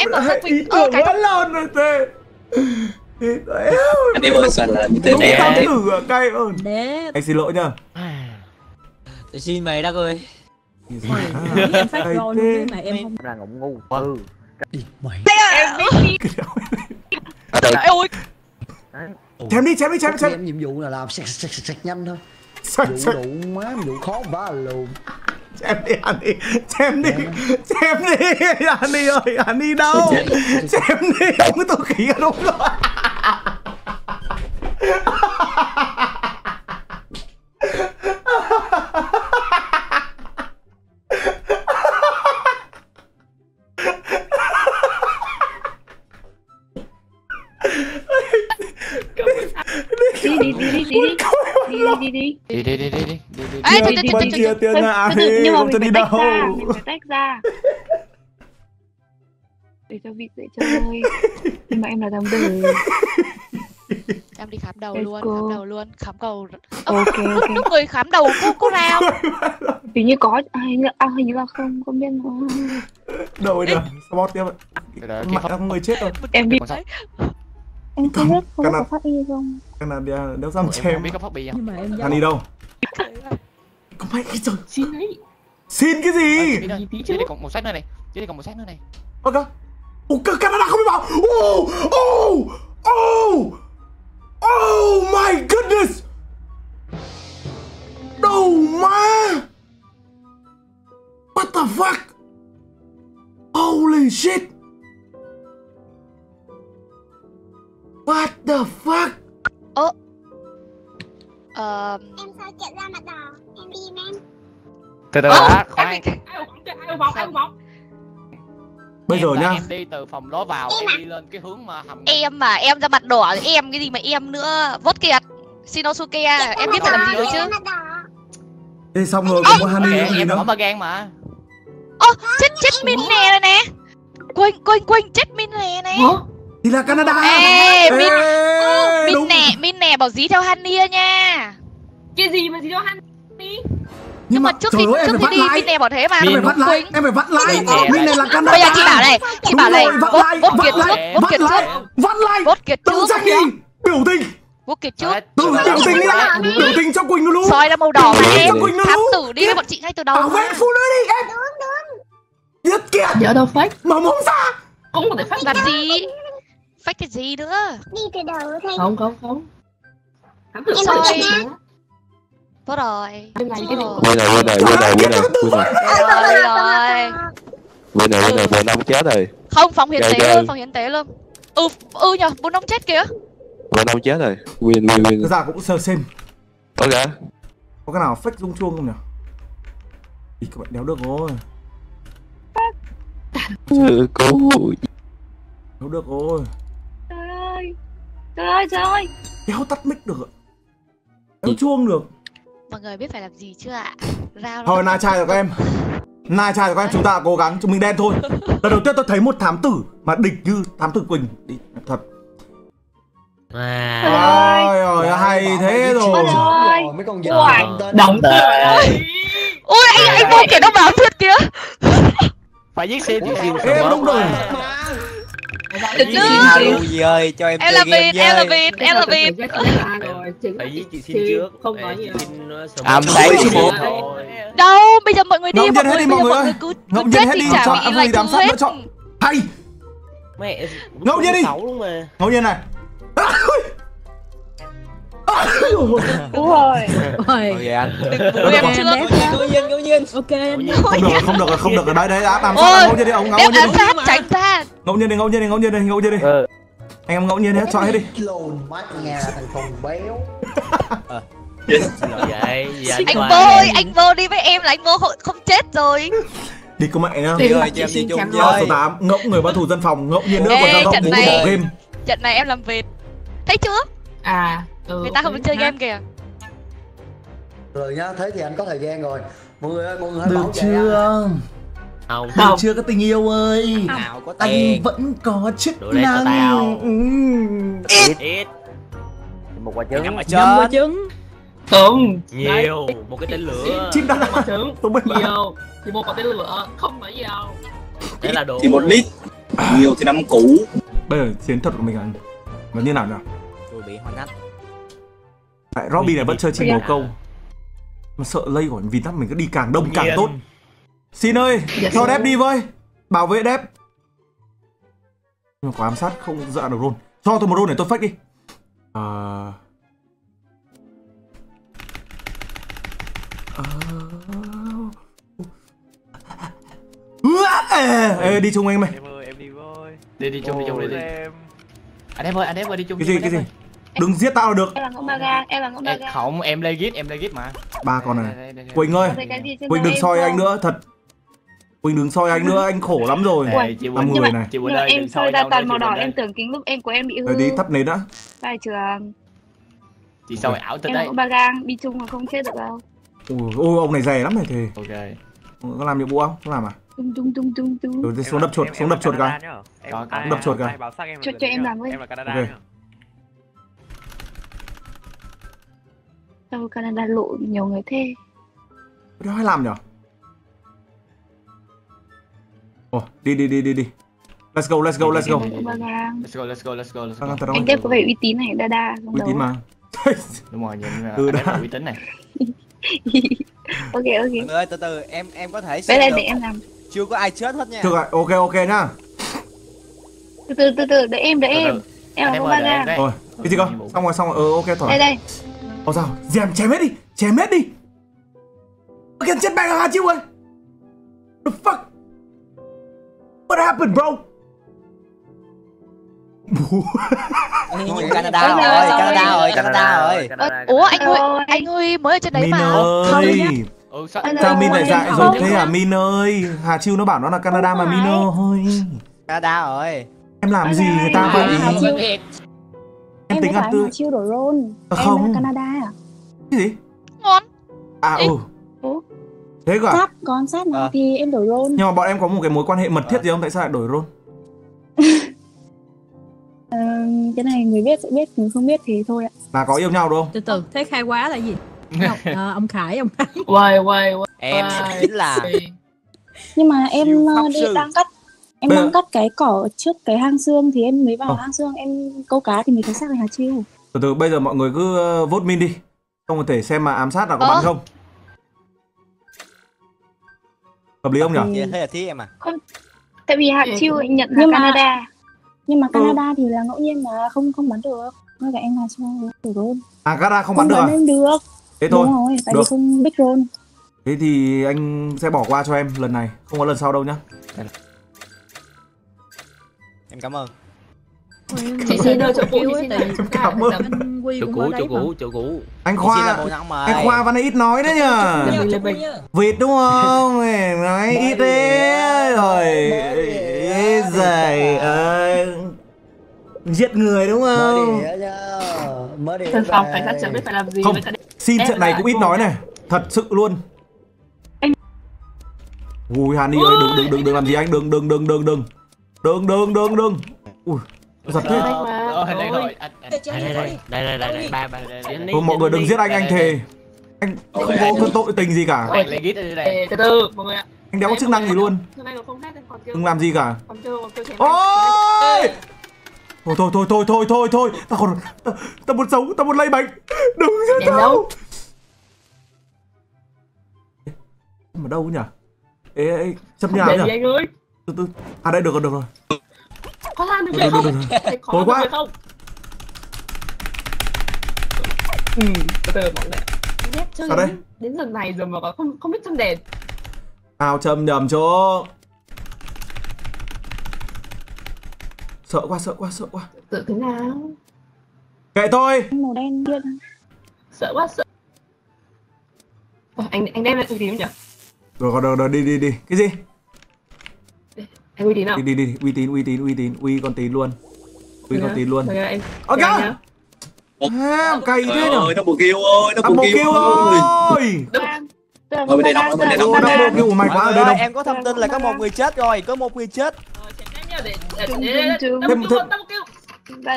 Em. Bảo sao Quỳnh? Tưởng cái quá lon rồi Anh em. Ơi sao là như thế Đúng này thám tử à cay ơn Anh xin lỗi nhá. Tôi xin mày Đắc ơi. em phát rồi thế. luôn mà em không là ngọng ngu Ừ Đi, mày. đi. Trời ơi. Chém đi chém đi chém đi chém nhiệm vụ là làm sạch sạch sạch sạch nhanh thôi. Vụ chém đủ má, vụ khó vá lùn. Chém đi anh đi. Chém đi. Chém. Đi. Anh đi ơi anh đi đâu? Chém. Đi. Không có tôi khí đúng rồi đi đi đi. Đi đi đi đi đi. Đi đi Ê, từ từ, nhưng mà không mình cho phải đi tách đâu ra mình phải tách ra. Để cho vị dễ chơi. Nhưng mà em là đồng tử Em đi khám đầu Let's luôn go. khám đầu luôn khám đầu ok ok. đúng người khám đầu cô cô nào? Hình như có à, hình như, à, hình như là không không biết nữa. Đâu rồi được support tiếp mặt không người chết rồi. Em sao? em không biết không có phát y không cái nào đeo đeo răm em chém không biết có phát bi không? Giao đi đâu? Có mày cái trời. Xin ấy. xin cái gì? Đi đây, còn một sách nữa này. Dưới đây còn một sách nữa này. Ok Ca- Canada không biết bảo. Oh oh oh oh my goodness. Đầu má what the fuck? Holy shit. What the fuck ờ từ từ Ơ, đã em khoan. bị- Ai bóng, ai bóng, ai bóng. bây giờ Em nhá em đi từ phòng đó vào em đi lên cái hướng mà hầm em mà em ra mặt đỏ em cái gì mà em nữa? Vốt kiệt shinosuke em biết phải làm gì rồi chứ. Ê, xong rồi còn có Ok, honey gì em nữa. Không ba gan mà. Ô chết chết min nè này nè. Quên quên quên chết min nè. Này Hả? Thì là Canada. Ê, Min- Ê, min nè min nè bảo dí theo hania nha. Cái gì mà gì đâu hắn đi. nhưng mà trước khi ơi, trước phải khi đi min nè bảo thế mà em phải vắt lại em phải vắt lại Min này là Canada. Bây giờ chị bảo này chị bảo này vốt lại, vốt kiệt lại, trước vốt kiệt lại. trước. vắt lại vốt kiệt tự trước danh đi biểu tình. Vốt kiệt trước. Tự biểu tình đi. Đã biểu tình cho Quỳnh luôn soi ra màu đỏ mà em. thám tử đi với bọn chị ngay từ đầu bảo vệ mà. phụ nữ đi em. Giết kiệt Giờ đâu phát. mở mồm ra. Không có thể phát. làm gì fake cái gì nữa Không, không, không. Hắn tự Em soi ơi. chị. tốt rồi Cái này, cái này. Rồi, quên rồi, quên rồi, quên rồi, quên rồi. rồi rồi Quên rồi, quên rồi, vừa năm chết rồi. không phòng tế chơi. luôn phòng hiến tế luôn ừ ừ nhờ bốn ông chết kìa Vừa năm chết rồi. Win, win, win. Ra cũng sơ xem Có cả. có cái nào fake rung chuông không nhỉ Ý, các bạn đéo được rồi Ừ, Cố. đéo được rồi trời ơi trời ơi. Đéo tắt mic được ạ. Đéo chuông được. Mọi người biết phải làm gì chưa ạ? Rao thôi nai trai rồi các em. Nai trai rồi các em chúng ta cố gắng chúng mình đen thôi. Lần đầu tiên tôi thấy một thám tử mà địch như thám tử quỳnh. Đi thật. À. Ôi ơi hay thế rồi. ơi. Mấy con giờ tên Động ôi anh anh vô kìa nó bảo thiệt kìa. Phải giết xem thì siêu em đúng rồi Haru gì ơi, cho em em chơi là game vịt em là với. vịt em là chị xin trước. Không nói nhiều. mất đấy, số một. Rồi. đâu bây giờ mọi người đi mọi người đi, mọi người người cứ nhiên chết hết đi lệch gì đám thứ sát hết. chọn. Hay. Mẹ Ngẫu nhiên đi. ngẫu nhiên này đúng rồi. Ôi, Ok anh. bù em chưa. Ngẫu nhiên, ngẫu nhiên. ok không được không được không được. Đấy đấy đã làm sao ngẫu nhiên đi? Ông ngẫu em nhiên sát tránh ra ngẫu nhiên đi ngẫu nhiên đi ngẫu nhiên đi ngẫu nhiên đi. Ờ anh em ngẫu nhiên hết chọn hết đi. Lồn mắt nghe là thằng khùng béo. Vậy vậy anh vô ơi anh vô đi với em là anh vô hội không chết rồi. Đi cô mẹ nhá. Đi ơi, cho em đi chung Câu số chơi. 8 ngẫu người báo thủ dân phòng ngẫu nhiên nữa còn giao thông bố game trận này em làm vịt thấy chưa? À. ừ, người ta không được chơi game kìa. Rồi nhá thế thì anh có thời gian rồi. Mọi người ơi mọi người hãy được chưa? không. Được chưa các tình yêu ơi? Nào có anh vẫn có chức Đồ năng. tao. Ừm. ít. Ít. Một quả trứng. Nhắm quả trứng. Không. nhiều. Một cái tên lửa. Chim đã Quả trứng. tôi biết mà Nhiều. Thì một quả tên lửa. Không phải đâu. đấy là đồ thì một lít. Nhiều thì năm củ. Bây giờ chiến thuật của mình là là như nào nhỉ? Tôi bị hoa nách. Tại Robby này vẫn chơi Dạ. bồ câu. Mà sợ lây của vì mình cứ đi càng đông càng tốt. Xin ơi Dạ, cho đép đi với. Bảo vệ đép nhưng mà có ám sát không dạ được rôn cho tôi một rôn để tôi fake đi. À... À... Úa, Ê, ê, đi chung anh em ơi. Em ơi, em đi với. đi đi chung đi chung đi đi. Em. anh em ơi anh em ơi đi chung cái đi gì chung, cái gì đừng giết tao là được. em là ngỗng ba gang em là ngỗng ba gang không em lê git em lê git mà. Ba con này. Quỳnh ơi Quỳnh đừng em soi anh nữa thật. Quỳnh đừng soi anh nữa anh khổ lắm rồi. Quỳnh người này. chị nhưng mà ơi em soi ra toàn màu đỏ em tưởng kính lúc em của em bị hư đi thắp nến đã. Vai trường chị soi ảo tới em là đây. ngỗng ba gang đi chung mà không chết được đâu. Ôi, ông này rẻ lắm này thề ok. Có làm nhiệm vụ không? Có làm à? tung tung tung tung tung. Rồi thì Em xuống đập chuột, em- xuống em đập chuột. Em- Có, ai- Đập chuột em là Chuột cho đấy em làm với. Em là Canada Sao Canada lộ nhiều người thế? Đéo hay làm nhở? Ồ, đi đi đi đi đi. Let's go, let's go, let's go. Let's go, let's go, let's go, let's go. Anh. Đếp có vẻ uy tín này, đa đa. Uy tín mà. Đúng rồi, nhìn Ừ, anh là uy tín này. ok ok. Mọi người ơi, từ từ em em có thể xem đây được để em làm. chưa có ai chết hết nha. Được rồi, ok ok nhá. Từ từ từ từ, đợi em đợi Từ em. Em là con ơi, ba đây. Rồi, cái gì cơ? Xong rồi xong rồi. Ừ ok thoải Đây đây. Ồ sao? Dèm chém hết đi, chém hết đi. Again, chết mẹ Hà Chiêu ơi. The fuck? What happened, bro? Nhưng Canada rồi, Canada rồi, Canada rồi. Ủa anh ơi, anh ơi mới ở trên đấy Min mà. ơi. Ừ, sao? Sao Min lại dại rồi thế hả Min ơi? Hà Chiêu nó bảo nó là Canada mà Min ơi. Canada rồi. Em làm gì người ta vậy? Em Em tính ăn phải tư Hà Chiêu đổ rôn. À, Em không. là Canada à? cái gì? Ngon. À ừ. Thế cơ à? Sát, con sát mà Ờ. thì em đổ rôn. Nhưng mà bọn em có một cái mối quan hệ mật thiết gì không? Tại sao lại đổi role? Ờ, cái này người biết sẽ biết, người không biết thì thôi ạ. Là có yêu nhau đúng không? Từ từ, thế khai quá là gì? Ờ, ông Khải, ông Khải. Quay quay quay. Em chính là Nhưng mà em ờ, đi đang cắt em Bây đang cắt cái cỏ trước cái hang xương thì em mới vào Ờ. hang xương em câu cá thì mới thấy xác là Hà Chiêu. Từ từ bây giờ mọi người cứ ờ, vote Min đi. Không có thể xem mà ám sát là có Ờ. bắn không? Hợp lý không nhỉ? Dạ, thế là thí em à. Tại vì Hạ Chiêu anh nhận là Nhưng mà- Canada. Nhưng mà Ừ. Canada thì là ngẫu nhiên mà không không bắn được. Ngay cả em Hà Chiêu đổ rôn. À Canada không bắn được à? lên được. Thế thôi. Đúng rồi, tại Được. vì không big roll. Thế thì anh sẽ bỏ qua cho em lần này, không có lần sau đâu nhá. Cảm ơn. Chị xin đưa chỗ cũ chị chỗ Cảm ơn. anh Quy chỗ cũng cũ ở chỗ cũ chỗ cũ Anh Khoa, anh Khoa vẫn ít nói đấy mình Vịt đúng không? Nói ít đấy. Rồi. Giời ơi. Giết người đúng không? đi nhá. Mới đi. Thần phòng cảnh sát chẳng biết phải làm gì Không. Xin trận này cũng ít nói này. Thật sự luôn. Anh- Ui Hàn Ni ơi, đừng đừng đừng đừng làm gì anh, đừng đừng đừng đừng đừng. Đừng đừng đừng đừng. Ui, giật thế. Đây Ôi. rồi. Đây đây đây đây đây đây ba ba Thôi mọi người đừng giết anh, anh thề. Anh không có cái tội tình gì cả. Đây. Từ từ mọi người ạ Anh đéo có chức năng gì luôn. Hôm nay nó không hết còn kêu Đừng làm gì cả. Ôi! Thôi thôi thôi thôi thôi thôi thôi, tao còn tao, tao muốn sống, tao muốn lây bệnh. Đừng giết tao. đâu Mà đâu nhỉ? Ê, ê, chấp nhà để nhỉ? Từ từ. À đây được rồi, được rồi. có làm được Được không được khó Thôi làm quá. được không ừ từ từ mọi người Ghét chơi đây? đến, đến giờ này rồi mà còn không không biết chăm đèn Tao châm nhầm chỗ. Sợ quá, sợ quá, sợ quá. tự thế nào Kệ tôi. Màu đen kia. sợ quá sợ Ờ, anh anh đem lại tín không nhỉ rồi, rồi, rồi, đi, đi, đi. Cái gì? Anh uy tín nào Đi, đi, đi, uy tín, uy tín, uy tín, uy con tín luôn. Uy con tín luôn. Em Ok. À, Trời thế nhở? ơi, double kill ơi, double kill ơi. ơi. Thôi bên đây đọc, bên đây đọc, double đọc. kill của mày quá ở đây đâu? em có thông tin là có một người chết rồi, có một người chết. double Thêm- thêm-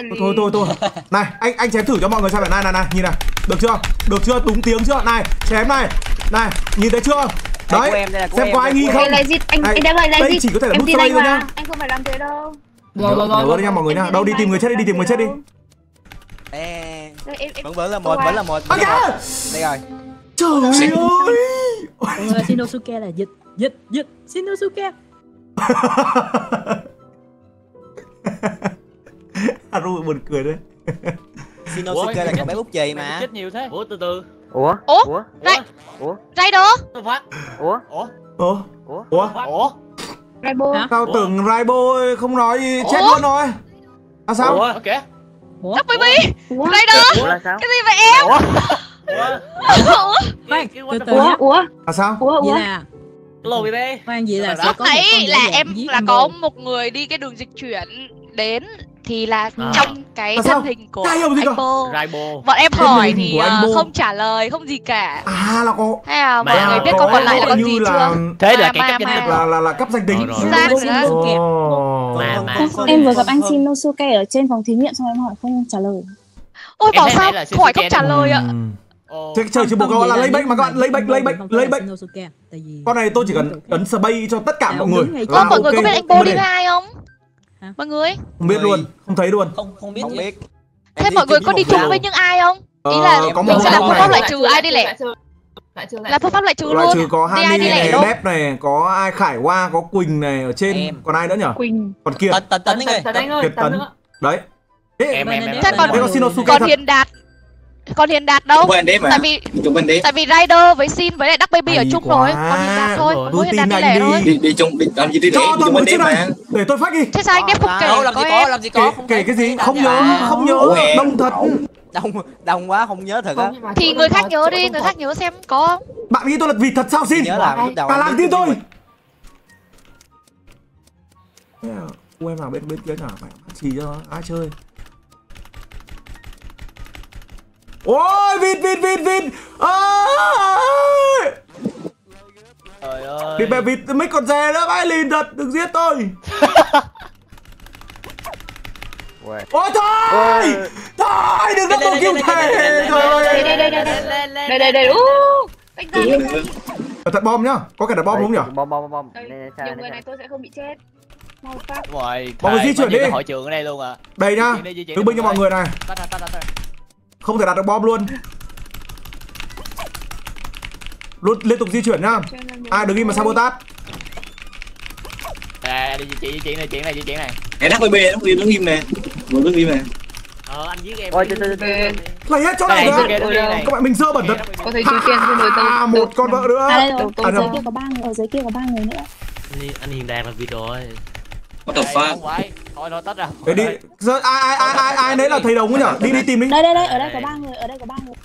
lì. thôi thôi thôi này anh anh chém thử cho mọi người xem này này này này nhìn này được chưa được chưa đúng tiếng chưa này chém này này nhìn thấy chưa đấy của em, đây là của xem em, có ai nghi em. không Đây là gì? Anh anh đem lại là đây gì? chỉ có thể là Em bút tin play anh thôi mà. nhá. Anh không phải làm thế đâu. rồi rồi rồi nha mọi người nha đâu đi tìm người chết đi đi tìm người chết đi em- em- vẫn vẫn là một, vẫn là một. Đây rồi. trời ơi Shinosuke là dịch, dịch, dịch, Shinosuke. Haru buồn cười đấy Shinosuke là cậu bé bút chì mà. chết nhiều thế ủa từ từ Ủa? Ủa? Ủa? Ray, Ủa? Tôi phát Ủa? ủa ủa Ủa? ủa ủa Raibo. Tao tưởng Raibo không nói gì chết luôn rồi à sao ủa ok Ủa? Rider. Ủa là sao? Cái gì vậy em? ủa Ủa? Ủa? Ủa? à sao Ủa? Ủa? lô gì đây khoan vậy là sẽ có một Thấy là em là có một người đi cái đường dịch chuyển đến thì là À. trong cái thân hình của. Raibo Bọn em hỏi thì Bô. không trả lời, không gì cả. à là có Hay là mọi người biết câu còn lại là con như gì là chưa? thế là cái cách danh là là là cấp danh tính Em vừa gặp anh không. Shinosuke ở trên phòng thí nghiệm xong em hỏi không trả lời. Ôi bảo sao hỏi không trả lời ạ. Chơi chơi chứ bộ các bạn là lấy bệnh mà các bạn lấy bệnh lấy bệnh lấy bệnh. Con này tôi chỉ cần ấn space cho tất cả mọi người. Là mọi người có biết anh không Mọi người Không biết luôn, không thấy luôn. Không không biết Không biết. Thế mọi người có đi chung với những ai không? Ý là Ờ, có một mình sẽ làm phương pháp loại trừ ai đi lẻ Là phương pháp loại trừ Loại luôn trừ có lẻ này, Dép này, có ai Khải Hoa, có Quỳnh này ở trên. Còn ai nữa nhỉ? Quỳnh Còn Kiệt. Tấn tấn tấn anh ơi. Tấn Tấn Tấn. Đấy. Thế, em em em Thế còn thế có Shinosuke còn thật. Hiền Đạt Còn Hiền Đạt đâu? Chúc anh đếm mà. Tại vì Chúc anh đếm. tại vì Rider với Sin với lại Duck Baby ở Hay chung quá. rồi Còn Hiền Đạt thôi. Có Hiền Đạt đi lẻ đi. thôi Đi đi chung đi làm gì đi để đi anh chiếc đếm này. mà. Để tôi phách đi. Thế sao anh đếp không kể Đâu làm gì có em làm gì có. không kể cái gì? Không nhớ, không nhớ. Em. Đông thật. Đông đông quá không nhớ thật á. Thì người khác nhớ đi, người khác nhớ xem có không? Bạn nghĩ tôi là vịt thật sao xin? Nhớ là lúc đầu Cả anh làng biết tin tôi. em vào bên bên kia nào phải chỉ cho ai chơi. Ôi vịt vịt vịt vịt. Ôi! Trời ơi. Vịt mẹ vịt mấy con dê nữa vãi lìn thật Đừng giết tôi. Ôi thôi! Thôi đừng có cầu kiêu thề Trời ơi. Đây đây đây Đây đây đây Tách ra Thật bom nhá Có cả đặt bom không nhỉ? Bom bom bom Nhiều người này tôi sẽ không bị chết. Rồi, mọi người di chuyển đi. Hội trường ở đây luôn à. Đây nhá. Thương binh cho mọi người này. Tắt tắt tắt tắt không thể đặt được bom luôn. Luôn liên tục di chuyển nhá. Ai đừng đi mà sabotage. à đi di chuyển này chuyển này di chuyển này đắc với bê, đắc với đứng im nè. Ngồi đứng im nè. ờ anh giết em Ôi, từ từ. Lấy hết chỗ này Đây, nữa. đây, đây, đây, đây. Các bạn mình dơ bẩn thật. có thấy chú đồi tôi À, một con vợ nữa. đây nhầm. dưới kia có ba người ở dưới kia có ba người nữa anh, anh hiền đạt là vịt rồi What the fuck? thôi thôi tắt ra đi. Ai ai ai ai ai nấy là thầy đồng ấy nhở? Đi đi tìm đi. đây đây đây ở đây có ba người ở đây có ba người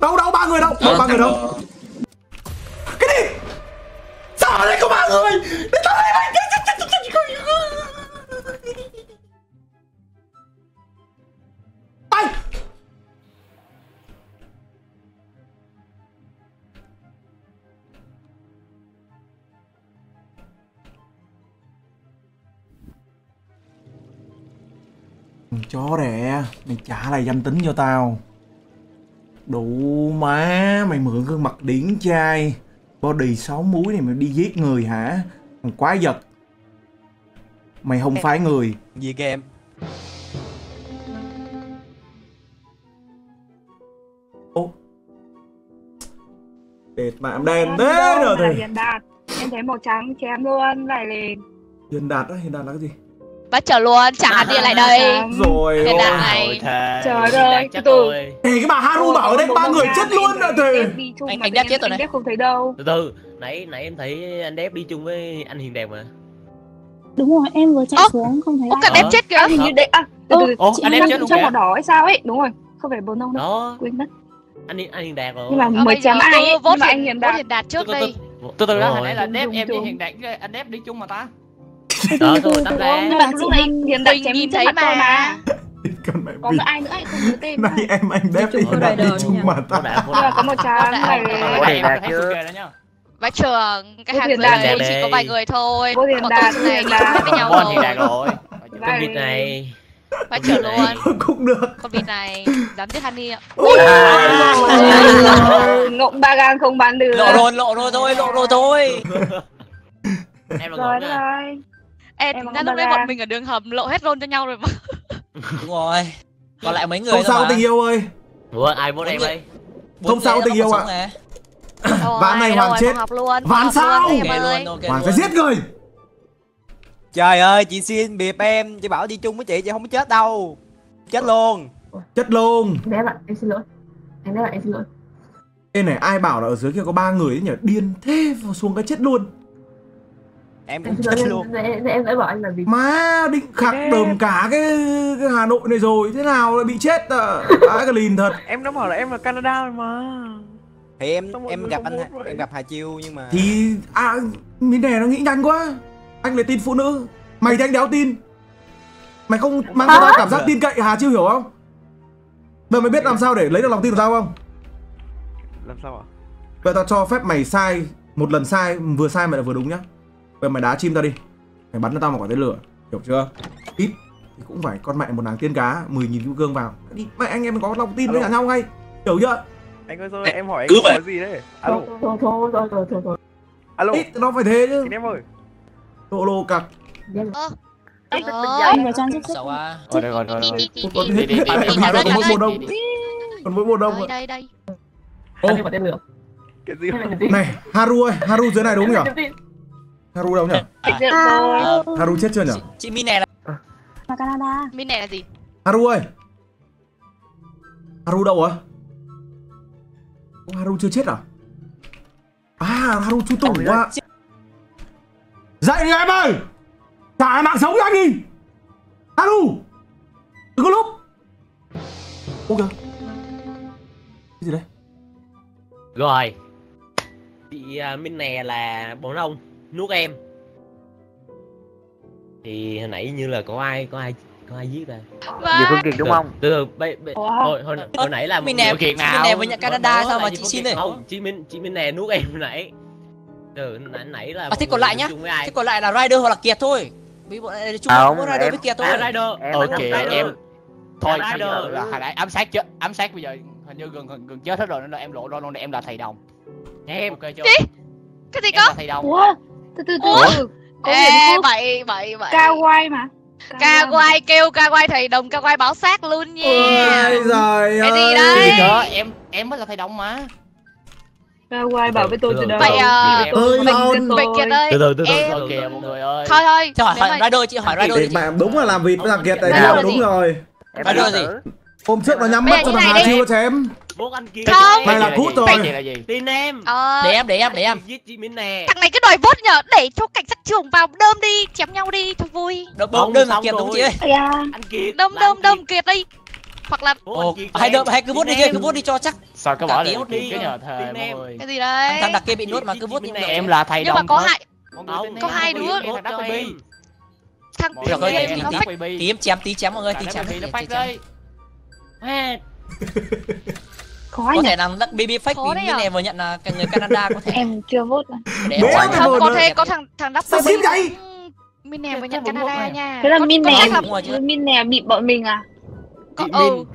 Đâu đâu ba người đâu? Đâu ba người đâu? Cái gì? Sao ở đây có ba người? Để tao đây mày. Chó đẻ Mày trả lại danh tính cho tao. Đủ má Mày mượn gương mặt điển trai. Body sáu múi này mày đi giết người hả? Thằng quái vật. Mày không phải người. Gì kìa em? Ô. Đệt mạng đen Em thế rồi mà thì em thấy màu trắng chém luôn lại lên Hiền đạt á, hiền đạt là cái gì? Bắt trở luôn, chẳng hạn đi lại đây. Rồi Hiền ôi đạt Ôi này Trời ơi, từ từ. rồi. Ê cái bà Haru bảo ở đây ba người chết luôn rồi thì đi chung Anh- anh em- chết rồi đáp không thấy đâu. Từ từ nãy nãy em thấy anh đép đi chung với anh hiền đẹp mà. Đúng rồi, em vừa chạy xuống không thấy cả đẹp chết kìa. Hình như đấy à từ từ Ồ, chị đang trong kìa. màu đỏ hay sao ấy? Đúng rồi không phải bồ nông đâu. Quên mất. Anh Hiền- anh hiền đạt rồi. Nhưng mà Ờ, mới chém ai ấy? vote nhưng mà anh Hiền- đạt trước từ từ đây từ từ đó Rồi. hồi nãy là chung, em với chung. hiền đạt anh đép đi chung mà ta. Từ Đó rồi tắt ra Lúc nãy Quỳnh nhìn thấy mà. còn mẹ có ai nữa hay không nhớ tên này em anh đép đi đã đi chung mà ta có một trang này này là chứ Vãi trường, cái hàng người này chỉ có vài người thôi. Bọn tôi trên này đi hết với nhau rồi. Con vịt này. Vãi trường luôn. Cũng được. Con vịt này, dám giết Honey ạ. Dạ. Ngộng ba gang không bán được. Lộ rồi, lộ rồi thôi, lộ rồi thôi. Em là ngộng rồi Ê, Em ra lúc đấy bọn mình ở đường hầm lộ hết roll cho nhau rồi mà. Đúng rồi. Còn lại mấy người Không sao mà. tình yêu ơi. Ủa ai vote em đây Bốn Không sao tình yêu ạ. nè. Ván này Rồi, hoàn rồi, chết. luôn Ván sao? Hoàng phải giết người. Trời ơi chị xin bịp em Chị bảo đi chung với chị chị không có chết đâu. Chết luôn. Chất luôn. Anh em xin lỗi. Anh em xin lỗi. Ê này ai bảo là ở dưới kia có ba người ấy nhỉ? Điên thế vào xuống cái chết luôn Em cũng chết luôn. em, em đã bảo anh là vì Má định khạc đờm cả cái, cái Hà Nội này rồi Thế nào lại bị chết à? Cái lìn thật. Em đã bảo là em là Canada rồi mà. Thì em em gặp anh vậy? em gặp Hà Chiêu nhưng mà Thì à Mình đẻ nó nghĩ nhanh quá. Anh lại tin phụ nữ. Mày thì anh đéo tin. Mày không mang cho tao cảm giác tin cậy Hà Chiêu hiểu không? Bây giờ mày biết làm sao để lấy được lòng tin của tao không? Làm sao ạ? Bây giờ tao cho phép mày sai Một lần sai Vừa sai mày là vừa đúng nhá Bây mày đá chim tao đi Mày bắn cho tao một quả tên lửa Hiểu chưa Ít Thì cũng phải con mẹ một nàng tiên cá 10.000 kim cương vào đi Mày anh em có lòng tin với cả nhau ngay Hiểu chưa Anh ơi rồi em hỏi anh có à? gì đấy? Alo, thôi thôi thôi thôi thôi thôi alo. Ít nó phải thế chứ. Anh em ơi. Solo cặc. Ơ. Anh vào trang giúp sức. Sợ quá. Rồi rồi rồi rồi. Còn hết còn mỗi một đông. Còn mỗi một đông. Đây đây đây. Ô, Cái gì? này, Haru ơi, Haru dưới này đúng không nhỉ? Haru đâu nhỉ? Được rồi. Haru chết chưa nhỉ? Chị Min này là Vào Canada. Min này là gì? Haru ơi. Haru đâu rồi? Ô, Haru chưa chết à? À, Haru chú tủ quá. Dậy đi em ơi! Trả mạng sống cho anh đi! Haru! Đừng có lúc! Ô kìa. Cái gì đấy? Rồi Chị à, Minh nè là bọn ông nuốt em Thì hồi nãy như là có ai có ai có ai giết ta Diệp Phương Kiệt đúng không? Từ từ bây, bây, hồi, hồi, hồi nãy là Minh người Kiệt nào Minh nè với nhận Canada Đó sao là mà Diệp chị xin đây? Không, chị Minh chị Minh nè nuốt em hồi nãy từ nãy, nãy là À, thế còn lại nhá. Thế còn lại là Rider hoặc là Kiệt thôi. Vì bọn này chung Không, có Rider với Kiệt thôi. À, Rider Em Ok không em thôi Rider. là hồi nãy ám sát chết ám sát bây giờ hình như gần gần, gần chết hết rồi nên là em lộ ra luôn em là thầy đồng Em ok chưa? Cái gì cơ? là thầy đồng? Từ từ từ. Ê, bậy bậy bậy. Kawaii mà. Kawaii kêu Kawaii thầy đồng Kawaii báo xác luôn nha. Ôi giời Cái gì ơi. đấy? Cái gì cơ em em mới là thầy đồng mà Kawaii bảo với tôi từ đầu. Vậy à, Ơi. Bệnh Kiệt ơi. từ từ từ từ từ mọi người ơi Thôi thôi. Cho hỏi mà- Rider chị hỏi đi chị. mà đúng là làm vịt với thằng Kiệt này đúng rồi. Em Rider là gì? Hôm trước nó nhắm mắt cho thằng Hà đi. Chiêu chém. Bố anh kia Không. Mày là cút rồi. Cái gì là gì Tin em Ờ, Để em để em để em. Giết chị Minh nè thằng này cứ đòi vote nhờ để cho cảnh sát trưởng vào đơm đi, chém nhau đi cho vui. Đơm đơm xong Kiệt đúng chị ơi. Da. Anh Kiệt Đơm đơm đơm Kiệt. Đi. Hoặc là Ồ, hai đơm em. hai cứ vote đi kia cứ vote đi cho chắc. sao Cả bỏ Kiệt đi. cái nhờ Tin mọi em. người cái gì đấy? Thằng đặc kia bị nuốt mà cứ nè. em là thầy Nhưng mà có hai có hai đứa. thằng Được người rồi, em tí, tí, tí em chém tí chém mọi người tí chém. Nó chém. đấy Có nhỉ? thể là baby fake Khó vì đấy Min à? này vừa nhận là cái người Canada có thể Em chưa vote mà. để không bồn có thể có thằng thằng đắp Sao baby ship vậy? Min nè với nhận Canada nha. Thế là Có- Min có nè. Min nè bị bọn mình à? có- chị ừ. Minh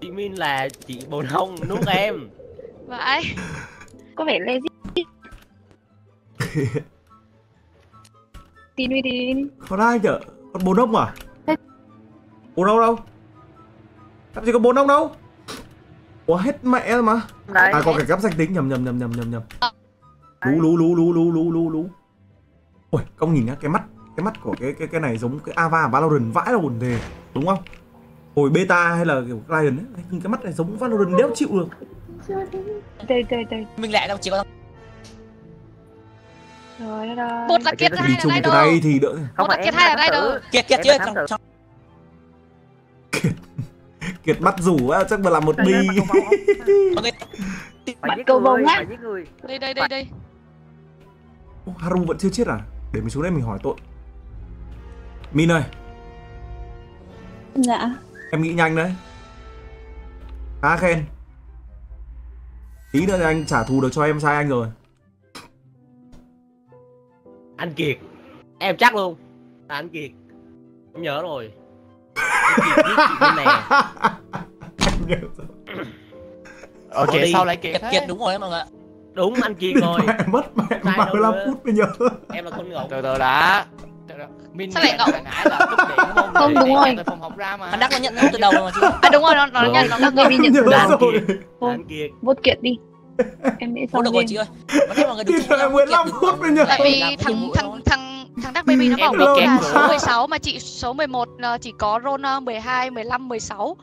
chị, Minh là chị bồn hông nuốt em Vậy. Có vẻ legit. tin uy tín. Còn ai nhở? Còn bốn ông à? Bốn ông đâu? Làm gì có bốn ông đâu? Ủa hết mẹ mà. Đấy. À có cả cắp danh tính nhầm nhầm nhầm nhầm nhầm nhầm. Lú lú lú lú lú lú lú lú. Ôi, công nhìn nhá, cái mắt cái mắt của cái cái cái này giống cái Ava Valorant vãi là buồn thề, đúng không? Hồi beta hay là kiểu Lion ấy, nhưng cái mắt này giống Valorant đéo chịu được. Đây đây đây. Mình lại đâu chỉ có Rồi đó đó. Một là Kiệt hai là Rider. này thì đỡ. Một là Kiệt hai là Rider. Kiệt Kiệt Em chứ Kiệt bắt rủ á, chắc mà làm một bi. giết câu vồng á. Đây đây đây đây. Ô, Haru vẫn chưa chết à? Để mình xuống đây mình hỏi tội. Min ơi, Dạ. em nghĩ nhanh đấy. Khá khen. Tí nữa thì anh trả thù được cho em sai anh rồi. anh Kiệt em chắc luôn là anh Kiệt em nhớ rồi anh chị nè Anh đi. sao lại Kiệt Kiệt thế đúng rồi đấy mọi người. đúng anh Kiệt rồi mất mẹ Sai 35 đâu nữa. phút mới nhớ. em là con ngỗng từ từ đã Từ từ. Min Sao lại hồi nãy là cúp điện đúng không Không, Để- đúng để rồi. phòng học ra mà Hắn đắc nó nhận từ đầu rồi mà chứ. À đúng rồi, nó nó nhận nó Đắc baby nhận từ đầu. Anh. Kiệt anh Kiệt đi. Em nghĩ Vote xong được rồi đi. chị ơi. Vẫn thấy mọi người là nhau. 15 phút mới nhớ. Tại vì thằng thằng thằng thằng Đắc Baby nó bảo mình bị là số nữa. 16 mà chị số 11 là chỉ có roll uh, 12, 15, 16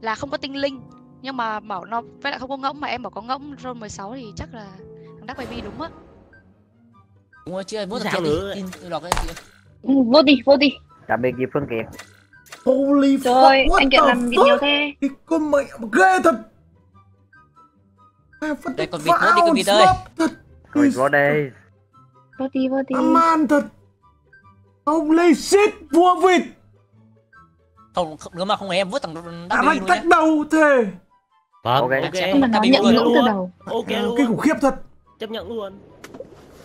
là không có tinh linh. Nhưng mà bảo nó với lại không có ngỗng mà em bảo có ngỗng roll 16 thì chắc là thằng Đắc Baby đúng á. Đúng rồi chị ơi, Sao Kiệt nữa? đi. Tin từ đầu cái chị ơi. Ừ, đi, vote đi. Tạm biệt Diệp Phương Kiệt. Holy Trời fuck, ơi, what anh Kiệt làm nhiều thế. Cái con mẹ ghê thật. Đây, con vịt, vote đi, con vịt ơi. thật. Rồi vô đây. Vote đi, vote đi. Dã man thật. Holy shit, vua vịt. Không, không- nếu mà không em vote thằng Đắc Đã luôn tách đầu thế. vâng Ok. ok Nhưng mà nó Các nhận ngỗng từ luôn. đầu. ok Ờ, luôn Cái khủng khiếp thật. chấp nhận luôn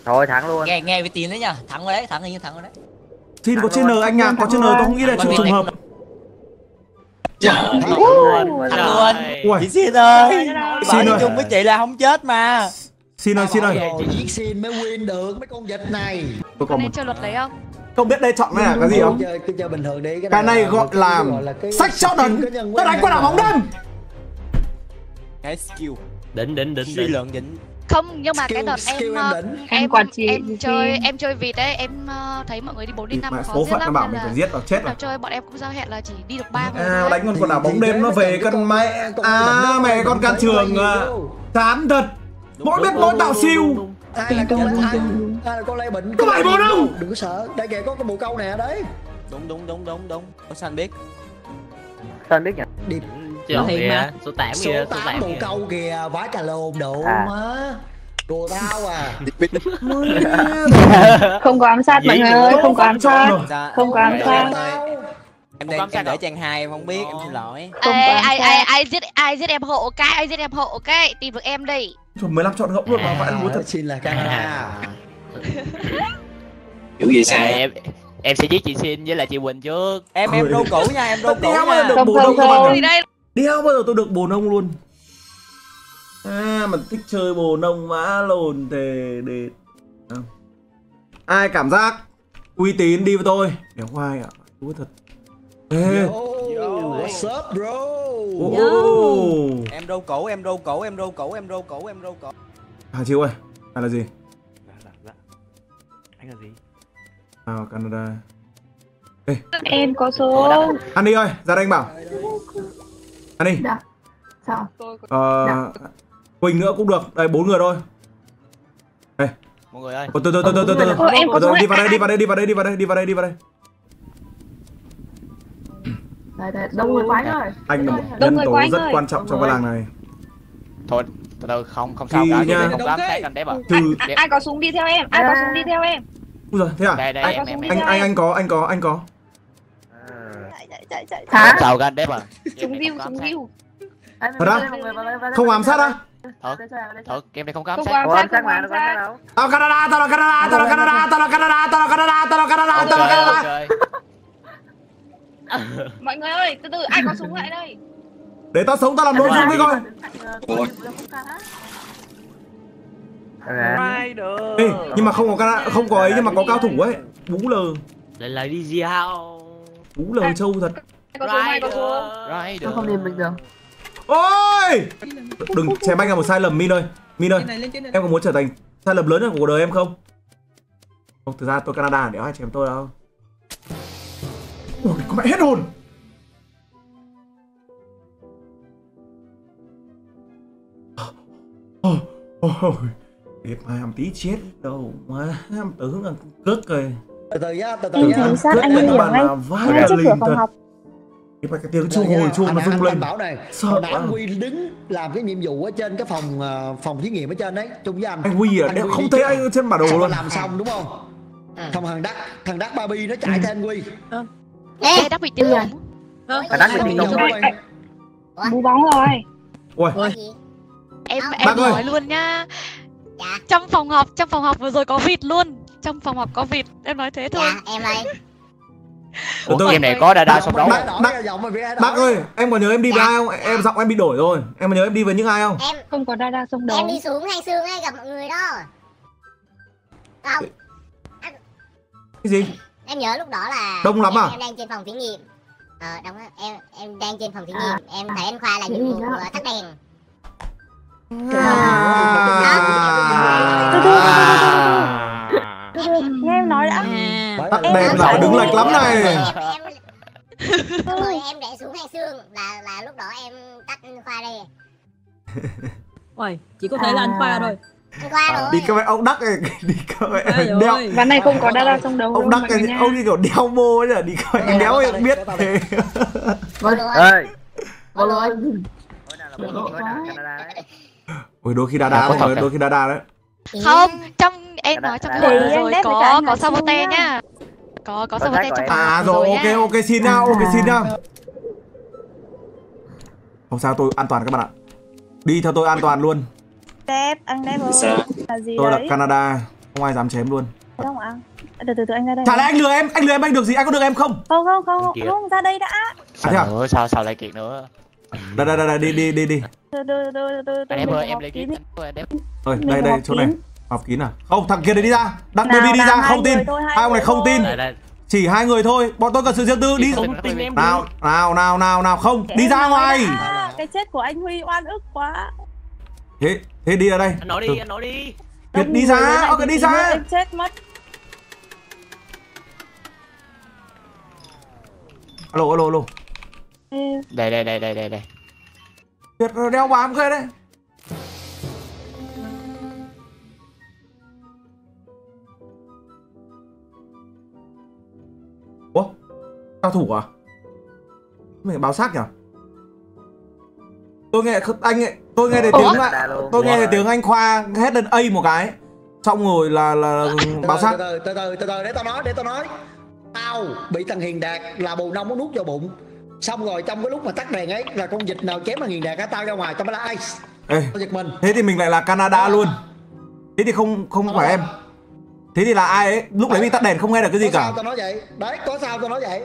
Thôi thắng luôn. Nghe nghe với tín đấy nhá, thắng rồi đấy, thắng hình như thắng rồi đấy. Xin có Thắng trên N rồi, anh nhạc, có trên N tôi không nghĩ là Thắng chuyện rồi. trùng hợp. Luôn. Ui. Xin ơi. Xin ơi. chung với chị là không chết mà. Xin ơi, xin ơi. Chỉ giết xin mới win được mấy con vịt này. Tôi Con còn nên một chơi luật đấy không? Không biết đây chọn này là cái gì không? Chơi cứ chơi bình thường đi. Cái này gọi là cái sách chót nhân Tôi đánh qua đảo bóng đêm. Cái skill. Đỉnh đỉnh đỉnh Suy đỉnh. luận đỉnh. Không, nhưng mà cái Skill- đợt skill em em ờ, em Em quản trị em chơi em chơi vịt đấy, em ờ, thấy mọi người đi 4 đi 5 Mẹ khó giết phận nó lắm bảo mình phải giết vào chết rồi. chơi bọn em cũng giao hẹn là chỉ đi được 3 người. À, thôi. đánh con con đảo bóng đêm nó về con cái mẹ. À mẹ đánh con can trường đánh à. Chán thật. Mỗi biết mỗi tạo siêu. Ai là con ai, ai là con lây bệnh Có phải bồ đâu? đừng có sợ đây kìa có cái bồ câu nè đấy Đúng đúng đúng đúng đúng. Có sao anh biết? Sao anh biết nhỉ? đi Chứ Nó không thiệt kìa, mà. số 8 số kìa, số 8 8 bồ kìa. câu kìa vãi cà lồn độ À. má đùa tao à Không có ám sát mọi người ơi, không có ám sát. Không có ám sát. ơi, Em đang em để trang hai em không biết, em xin lỗi. Ê, ai ai ai giết ai giết em hộ cái, ai giết em hộ cái, tìm được em đi. Trời 15 chọn ngỗng luôn mà phải muốn thật. xin là Canada kiểu gì À, sao em em sẽ giết chị Xin với lại chị Quỳnh trước. Em em rô cũ nha, em rô cũ nha. được bồ nông các không. bạn? Đéo bao giờ tôi được bồ nông luôn. À mà thích chơi bồ nông má lồn thề đệt. Không. Ai cảm giác uy tín đi với tôi. Đéo ai ạ. Thú thật. Ê. Yo, what's up bro Ô. Em rô cũ, em rô cũ, em rô cũ, em rô cũ, em rô cũ. Hà Chiêu ơi. Này là gì? Dạ dạ dạ. Anh là gì? À Canada. Em có số. Annie ơi, ra đây anh bảo. Annie. Dạ. Sao? Ờ, Quỳnh nữa cũng được. Đây bốn người thôi. Mọi người ơi. Ôi, từ từ từ từ từ từ. Em có đi vào đây, đi vào đây, đi vào đây, đi vào đây, đi vào đây, đi vào đây. Đây, đây, đông người quá rồi. Anh là một nhân tố anh rất ơi. quan trọng trong cái làng này. Thôi, từ từ không không sao cả, nha. không có ám sát anh đẹp à. Đẹp. Ai có súng đi theo em? Ai có súng đi theo em? Úi giời, thế à? Đây đây Ai em em em. Anh anh anh có, anh có, anh có. Hả? Không sao cả anh đẹp à. Súng view, súng view. Thật á? Không ám sát á? Thật, thật, em này không có ám Không sát. có ám sát, anh không ám sát Tao Canada, tao là Canada, tao là Canada, tao là Canada, tao là Canada, tao là Canada, tao là Canada. Mọi người ơi, từ từ, ai có súng lại đây? Để tao sống tao làm nội dung đi coi. Ê, nhưng mà không có Canada, không có ấy nhưng mà có cao thủ ấy. Bú lờ, Lại lại đi Giao. bú lờ trâu thật. Súng, súng? Tôi không đi bình thường. Ôi! Đừng chém anh là một sai lầm Min ơi. Min ơi, em có muốn trở thành sai lầm lớn nhất của cuộc đời em không? Không, thực ra tôi Canada để ai chém tôi đâu. Ôi, có mẹ hết hồn. Ôi, ôi, Điệp mai em tí chết đâu mà em tưởng là cướp rồi. từ từ nhá từ từ nhá thấy sát anh hiểm bạn ngay ngay trước cửa phòng thật. học. Cái cái tiếng chuông hồi chuông nó rung lên. bảo này Sợ anh Quy đứng làm cái nhiệm vụ ở trên cái phòng ờ, phòng thí nghiệm ở trên đấy chung với anh Anh Huy à, Anh Huy không đi thấy anh trên bản đồ luôn. rồi làm xong đúng không xong thằng đắc thằng đắc Barbie nó chạy theo anh Quy Ê, đắc bị tiêu đúng. Vâng. Đánh Xong bị rồi tung xong rồi. rồi Bú bóng rồi. Ôi, Em Bác em ơi. nói luôn nhá. Trong phòng họp, trong phòng họp vừa rồi có vịt luôn. Trong phòng họp có vịt, em nói thế thôi. em đây từ từ. Ủa, em này có đa đa song đấu. Bác- bác- ơi, em có nhớ em đi với ai không? Em giọng em bị đổi rồi. Em có nhớ em đi với những ai không? em Không có đa đa sông đấu. em đi xuống hay sương ấy gặp mọi người đó không Cái gì? Em nhớ lúc đó là Đông lắm em, à? em đang trên phòng thí nghiệm ờ đông á em em đang trên phòng thí À. nghiệm em thấy anh khoa là gì vụ ờ, tắt đèn nghe em nói đã. À. Tắt đèn là phải đứng lệch lắm này. rồi em để xuống hay sương là là lúc đó em tắt anh khoa đi Ôi, chỉ có thể là anh Khoa thôi. Anh khoa rồi Đi cái ông đắc này, đi cái Ôi đeo. ơi. Ván này không có đa đa sông đấu Ông đắc nha. ông như kiểu đeo mô ấy nhỉ, đi coi anh đéo em biết thế. Vâng. ơi nào là nào là Canada đấy Ôi đôi khi đa đa Dạ, có người, à? đôi khi đa đa đấy. Không, trong em nói trong anh rồi có có sabote nhá. Có có Có sabote trong À rồi, ok ok xin nhau, ok xin nhau. À. Không sao tôi an toàn các bạn ạ. Đi theo tôi an toàn luôn. Đép, anh Đép ơi. Là gì Tôi là đấy? Canada, không ai dám chém luôn. Không ạ? Từ từ từ anh ra đây. Chả lẽ anh lừa em, anh lừa em anh được gì, anh có được em không? Không không không, không ra đây đã. sao thế à? nữa sao sao lại kiện nữa Đây đây đây đây, đi đi đi đi. Từ từ từ từ từ anh em ơi lấy kín Mình đây đây chỗ này. Họp kín à? Không, thằng kia đấy đi ra. Đặng Nào, baby đi ra, không tin. thôi, hai ông này không thôi. tin. đây đây Chỉ hai người thôi, bọn tôi cần sự riêng tư đi. không tin em Nào, nào, nào, nào, nào, không, đi ra ngoài. cái chết của anh Huy oan ức quá Thế, thế đi ra đây. anh nói đi anh nói đi Việt đi ra, ok đi ra. em chết mất Alo, alo, alo. Đây đây đây đây đây đây Việt đeo bám ghê đấy. Ủa? Cao thủ à? Mày báo xác nhỉ? Tôi nghe anh ấy, tôi nghe thấy tiếng ạ, tôi nghe thấy tiếng anh Khoa hét lên A một cái. Xong rồi là là báo xác. từ từ từ từ để tao nói để tao nói tao bị thằng hiền đạt là bù nông nó nuốt vào bụng xong rồi trong cái lúc mà tắt đèn ấy là con vịt nào chém thằng hiền đạt á tao ra ngoài tao mới là Ê, tao giật mình thế thì mình lại là Canada luôn. Thế thì không không phải em. Thế thì là ai ấy? Lúc đấy bị tắt đèn không nghe được cái gì có cả. sao tao nói vậy đấy có sao tao nói vậy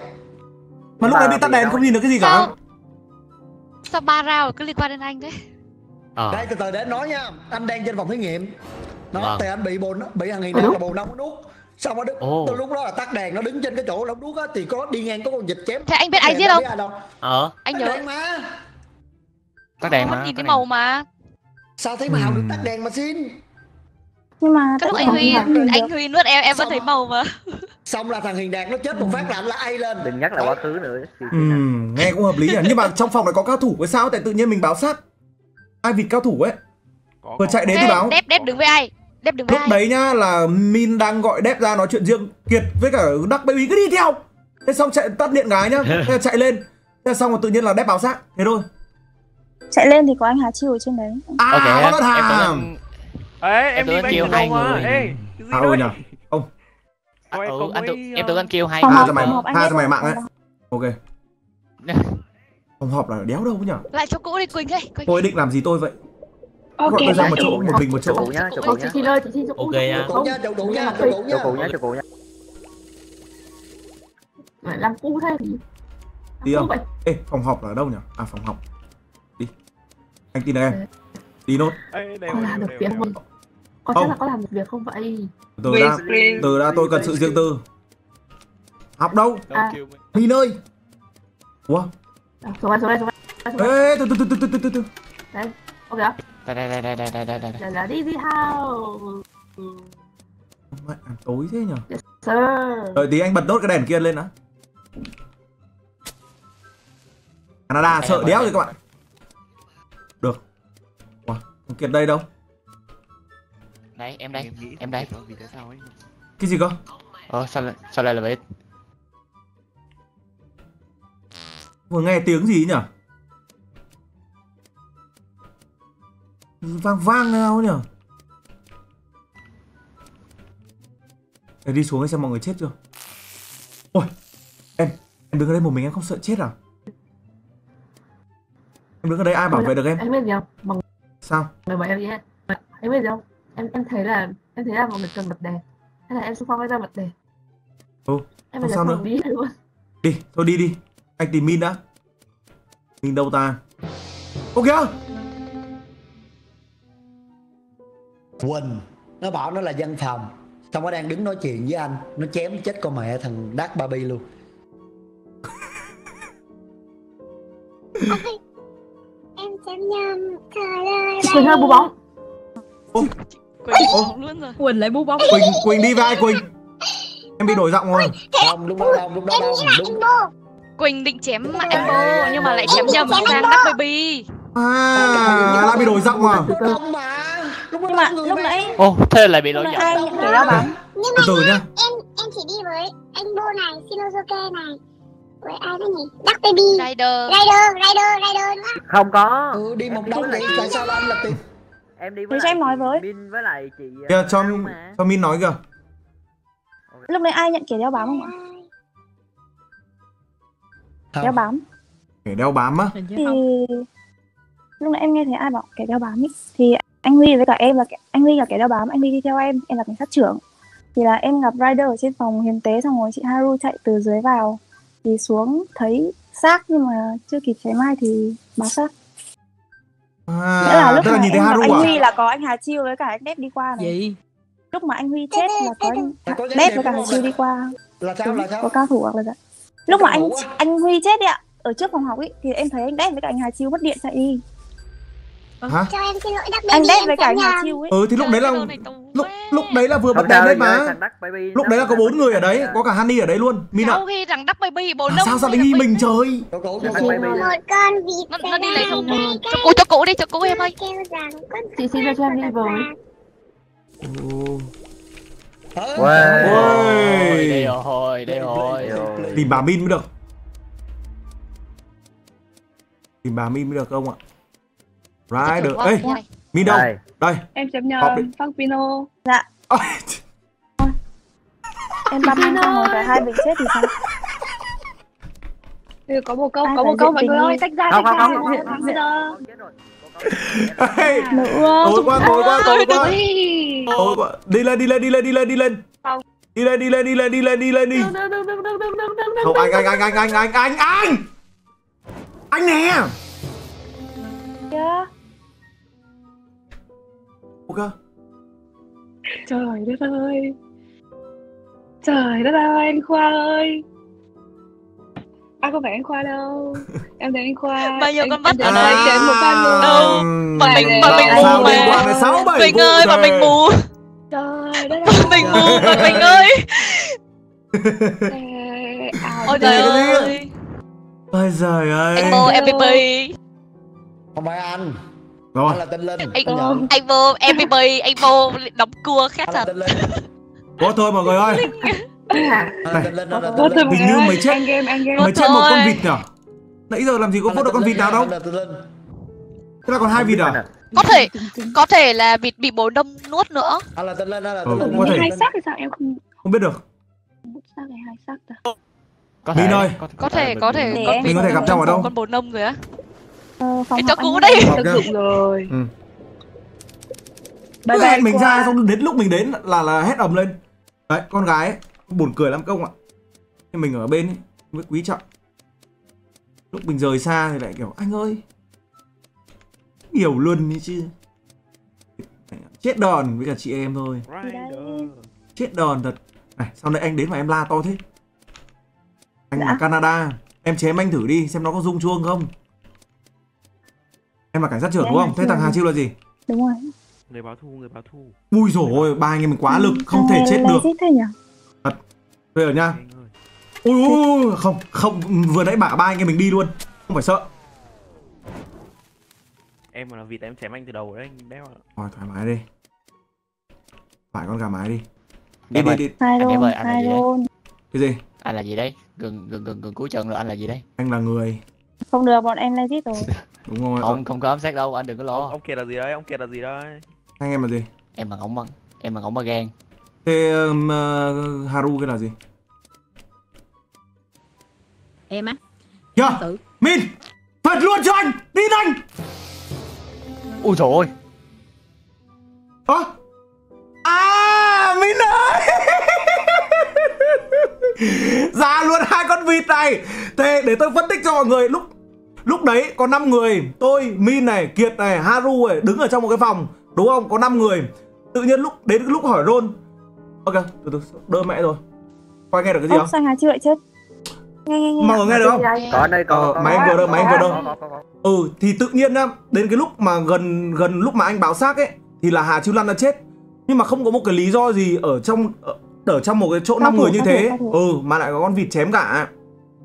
Mà lúc đấy bị tắt đèn không nhìn được cái gì cả. Sao? sao ba rau cứ liên quan đến anh thế ờ. Đây từ từ để anh nói nha. Anh đang trên phòng thí nghiệm. Nó Vâng. thì anh bị bồn bị thằng hiền đạt là bù nông nó nuốt xong rồi đứng từ lúc đó là tắt đèn nó đứng trên cái chỗ nó nuốt á thì có đi ngang có con vịt chém. Thế anh biết ai giết đâu không? ờ. Anh tắt nhớ. đèn mà. Tắt đèn mà nhìn đèn. màu mà. Sao thấy màu được tắt đèn mà xin? Nhưng mà cái lúc anh huy anh huy nuốt em em vẫn thấy màu mà. xong là thằng hiền đạt nó chết một phát là anh là ai lên. Đừng nhắc lại quá khứ nữa. Ừm, nghe cũng hợp lý à. Nhưng mà trong phòng này có cao thủ hay sao? Tại tự nhiên mình báo xác. Ai vịt cao thủ ấy. có Vừa có. chạy đến thì báo. đép đép đứng với ai đép đứng với Lúc ai đấy nhá là Min đang gọi Đép ra nói chuyện riêng. Kiệt với cả Đắc Baby cứ đi theo. Thế xong chạy tắt điện gái nhá. Thế chạy lên. Thế xong rồi tự nhiên là Đép báo xác. Thế thôi. chạy lên thì có anh Hà Chiêu ở trên đấy À, ok hóa đơn em tưởng hàng. anh Ê, em tưởng đi anh với kêu anh hai người. ê cái gì À em ừ, cùng anh tưởng với, em ờ, tưởng anh kêu hai họp, cho mày, mạng ấy. Ok. Phòng họp là đéo đâu nhỉ? lại cho cũ đi quỳnh ơi quỳnh Tôi định làm gì tôi vậy? ok tôi ra một chỗ, một mình một chỗ chỗ. cũ nhá chỗ cũ chị nhá xin ơi chị xin chỗ Ok cũ, nha. chỗ Chỗ nha, chỗ cũ nha, chỗ cũ nha. chỗ cũ nhá chỗ cũ nhá làm cũ thế thì Đi Cũ không? Ê, phòng họp là đâu nhỉ? À, phòng họp. Đi. Anh tin được em. Đi nốt. Có làm được việc không có chắc là có làm được việc không vậy Từ ra, từ ra tôi cần sự riêng tư. Học đâu? À. kêu mình. Min ơi. Ủa? Số đây số đây số đây số đây Ê, từ từ từ từ từ từ từ đấy ok ạ đây đây đây đây đây đây đây đây là là đi đi how Mẹ, tối thế nhỉ? sir Đợi tí anh bật nốt cái đèn kia lên đã. Canada sợ đéo rồi các bạn. Được. Ủa, thằng Kiệt đây đâu? đây em đây Em đây đó vì tại sao ấy Cái gì cơ? ờ sao lại sao lại là vậy Vừa nghe tiếng gì nhỉ? Vang vang nào nhỉ? Để đi xuống xem mọi người chết chưa? Ôi, em, em đứng ở đây một mình em không sợ chết à? Em đứng ở đây ai bảo vệ được em? em biết gì không bằng Sao? người bảo em gì hết em biết gì không em em thấy là em thấy là mọi người cần bật đèn hay là em xung phong ra bật đèn Ừ, em giờ sao nữa. đi luôn Đi, thôi đi đi. Anh tìm Min đã. Min đâu ta? Ô kìa! Quỳnh nó bảo nó là dân phòng xong nó đang đứng nói chuyện với anh nó chém chết con mẹ thằng Dark Barbie luôn em chém nhầm trời ơi Quỳnh ơi bú bóng quỳnh Ô. bóng luôn rồi Quỳnh lại bú bóng Quỳnh, Quỳnh đi với ai Quỳnh? Em bị đổi giọng rồi. không lúc đó đông lúc đó đông đúng quỳnh định chém em bô nhưng mà lại chém nhầm sang đắc baby. À, là bị đổi giọng à? mà lúc đó nhưng mà lúc nãy ô thế là bị lỗi nãy giọng. cái đao bám nhưng mà từ nhá. em em chỉ đi với anh Bô này Shinosuke này. Với ai nữa nhỉ? Duck Baby. Rider. Rider Rider Rider nữa không? Có. Ừ đi một đông vậy tại sao anh là tiền? Em đi Thì với cho em nói với. Min với lại chị ờ, Kìa, cho, Hao mà. cho Min nói kìa. lúc nãy ai nhận kẻ đeo bám không ạ Không. đeo bám Để đeo bám á. Thì lúc nãy em nghe thấy ai bảo kẻ đeo bám ý. thì anh Huy với cả em là kẻ, anh Huy là kẻ đeo bám anh Huy đi theo em em là cảnh sát trưởng thì là em gặp Rider ở trên phòng hiến tế xong rồi chị Haru chạy từ dưới vào thì xuống thấy xác nhưng mà chưa kịp cháy mai thì báo xác À, nghĩa là lúc tức là mà nhìn thấy Haru anh à? Huy là có anh Hà Chiêu với cả anh Đép đi qua này gì lúc mà anh Huy chết là có anh Đép với cả Hà? Chiêu đi qua là sao là sao có cao thủ hoặc là dạ. Lúc mà anh á? anh Huy chết đi ạ ở trước phòng học ấy thì em thấy anh Đép với cả anh Hà Chiêu mất điện chạy đi Hả? Cho em xin lỗi anh Baby Đép em với cả anh Hà. Chiêu ấy Ừ thì lúc đấy là lúc lúc đấy là vừa bật đèn lên mà. Lúc đấy là có bốn người ở đấy, có cả Honey ở đấy luôn. Mina. Sau khi thằng đắp baby bồ À, nông sao sao lại nghi mình trời? Một con vịt nó, đi lấy cho hai cho cũ cho cũ đi cho cũ em ơi Chị xin cho em đi với. Wow. Ôi. đây rồi đây rồi Tìm bà Min mới được. Tìm bà Min mới được không ạ? Right được. Ê, Min đâu? Đây. Đây. Em chấm nhờ. Phát Pino. dạ em băm anh xong rồi cả hai mình chết thì sao Ừ, có một câu, Ai có một câu mọi người ơi, tách ra, Không, tách ra. không, không, Bây không, giờ. Ê, Tối qua, tối qua, tối qua. Ui. Tối qua. Đi lên, đi lên, đi lên, đi lên, đi lên. Đi lên, đi lên, đi lên, đi lên, đi lên đi. Không, anh, anh, anh, anh, anh, anh, anh, anh. Anh nè. Ok. Trời đất ơi. Trời đất ơi, anh Khoa ơi. À không phải anh Khoa đâu. Em thấy anh Khoa. Nhiêu anh- con em ở đây? anh chém một phát luôn. Đâu? Bọn mình bọn mình mù mà đến mình ơi bọn trời. mình mù Trời đất bọn mình mù bọn mình ơi ơi. Ôi trời ơi Ôi giời ơi. anh vô MVP Không phải anh. Rồi. Anh là tên Linh. anh Anh vô MVP anh vô đóng cua khác thật. Có thôi mọi người ơi. Tình Linh. Hình như mày chết- game. Mày chết một con vịt nhở? Nãy giờ làm gì có là được con vịt nào đâu? Thế là còn hai vịt à? có thể có thể là vịt bị bố đông nuốt nữa Ừ, Linh. cũng có thể. Hai xác thì sao em không Không biết được. xác hay hai xác ta? có ơi. có thể có thể Mình có thể gặp nhau ở đâu? con bồ nông rồi á ờ, Cái cho cũ anh đây. Rồi. Ừ. Bye bye hẹn mình ra xong đến lúc mình đến là là hét ầm lên. Đấy, con gái ấy, buồn cười lắm công ạ. Nhưng mình ở bên ấy, mới quý trọng. Lúc mình rời xa thì lại kiểu anh ơi. Hiểu luôn ấy chứ. Chết đòn với cả chị em thôi. Chết đòn thật. Này, sau này anh đến mà em la to thế. Anh Dạ. là Canada. Em chém anh thử đi xem nó có rung chuông không. Em là cảnh sát trưởng đúng không? Thế thằng Hà. Chiêu là gì? đúng rồi Người báo thù, người báo thù. Ui dồi ôi, ba anh em mình quá lực, không thể chết được. Bây giờ nha. Ui, ui, ui, không, không, vừa nãy bảo ba anh em mình đi luôn. Không phải sợ. Em mà là vịt em chém anh từ đầu đấy anh đéo ạ. Rồi, thoải mái đi. Phải con gà mái đi. Đi, Em đi, đi. Anh em ơi, anh là gì đấy? Cái gì? anh là gì đấy gần gần gần gần cuối trận rồi anh là gì đấy Anh là người. không được bọn em legit rồi Đúng rồi. không không có ám sát đâu anh đừng có lo ông kia là gì đấy? Ông kia là gì đấy? Anh em là gì? em mà ngỗng băng em mà ngỗng ba gan Thế um, uh, Haru cái là gì? em á tự Min! Phật luôn cho anh! Đi anh! ui trời ơi Ơ? À! Min ơi! Ra luôn hai con vịt này Thế để tôi phân tích cho mọi người Lúc lúc đấy có 5 người Tôi, Min này, Kiệt này, Haru này Đứng ở trong một cái phòng Đúng không? Có 5 người Tự nhiên lúc đến lúc hỏi Ron Ok, từ từ, đơ mẹ rồi Coi nghe được cái gì Ốc không? sang Hà Chiêu lại chết nghe nghe nghe Mọi người nghe được không? Có đây có. Ờ, có, máy có, anh vừa đâu, máy anh vừa đâu. Ừ thì tự nhiên á Đến cái lúc mà gần gần lúc mà anh báo xác ấy Thì là Hà Chiêu Lan đã chết Nhưng mà không có một cái lý do gì Ở trong ở, ở trong một cái chỗ năm người như thế. Ừ mà lại có con vịt chém cả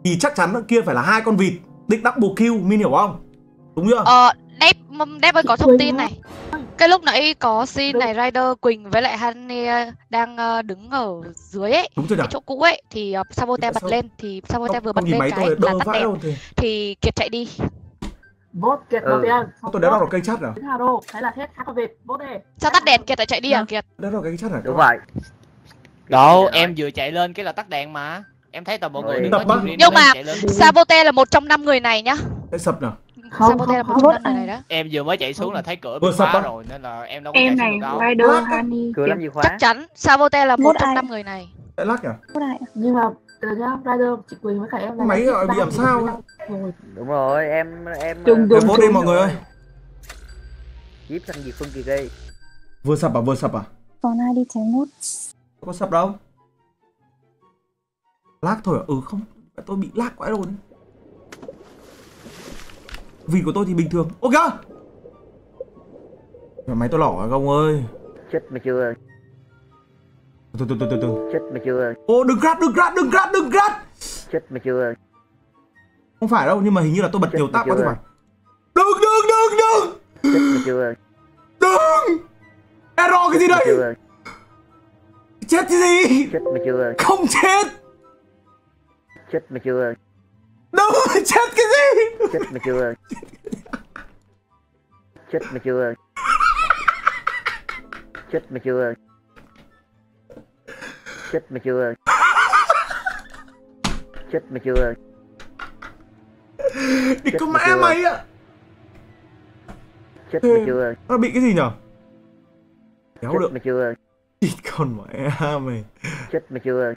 Thì chắc chắn kia phải là hai con vịt Định double kill Min hiểu không Đúng chưa ờ đép ơi có thông tin này cái lúc nãy có xin này Rider Quỳnh với lại Honey ờ, đang ờ, đứng ở dưới ấy Đúng nhỉ cái chỗ cũ ấy thì uh, Saboteur bật sao- lên thì Saboteur vừa bật lên cái tôi là tắt đèn thì thì Kiệt chạy đi Vote Kiệt Ừ. đầu tiên. Sao tôi đéo đọc được cây chat à Đô. Thế là hết con vịt. Vote đi. sao tắt đèn Kiệt lại chạy đi à Kiệt Đéo đọc cây chat à Đúng vậy. đâu em vừa chạy lên cái là tắt đèn mà em thấy toàn bộ người Rồi. đứng Nhưng mà-. Saboteur là một trong năm người này nhá sập nào Không, không, một không. trong năm người này đó? Em vừa mới chạy xuống là thấy cửa bị khóa rồi nên là em đâu có chạy Em xuống này, được đâu. Honey. Cửa làm gì khóa? chắc chắn. Saboteur là một trong năm người này? Lắc à? Nhưng mà từ nhá Rider chị Quỳnh với cả em là Máy gọi thì sao đúng rồi. Em em Trùng, Em vote đi mọi người ơi. Jeep sang gì phương kỳ gây? Vừa sập à vừa sập à? Còn ai đi cháy nút Có sập đâu? Lag thôi à? Ừ không Tôi bị lag quãi rồi Vì của tôi thì bình thường. Ok. Máy tôi lỏ à ông ơi? Chết mà chưa? Từ từ từ từ từ. Chết mà chưa? Ô đừng crash đừng crash đừng crash đừng crash chết mà chưa? Không phải đâu nhưng mà hình như là tôi bật Chết nhiều mà tab quá thì phải. Đừng đừng đừng đừng. Chết mà chưa? Đừng. Error cái gì mà đây? Chết cái gì? Chết mà chưa? Không chết. Chết mà chưa Đừng chết cái gì? Chết mà chưa chết mà chưa chết mà chưa chết mà chưa chết mà chưa Chết có mẹ mày ạ chết mà chưa Nó bị cái gì nhở? Kéo chết được. mà chưa Ít con mẹ mày chết mà chưa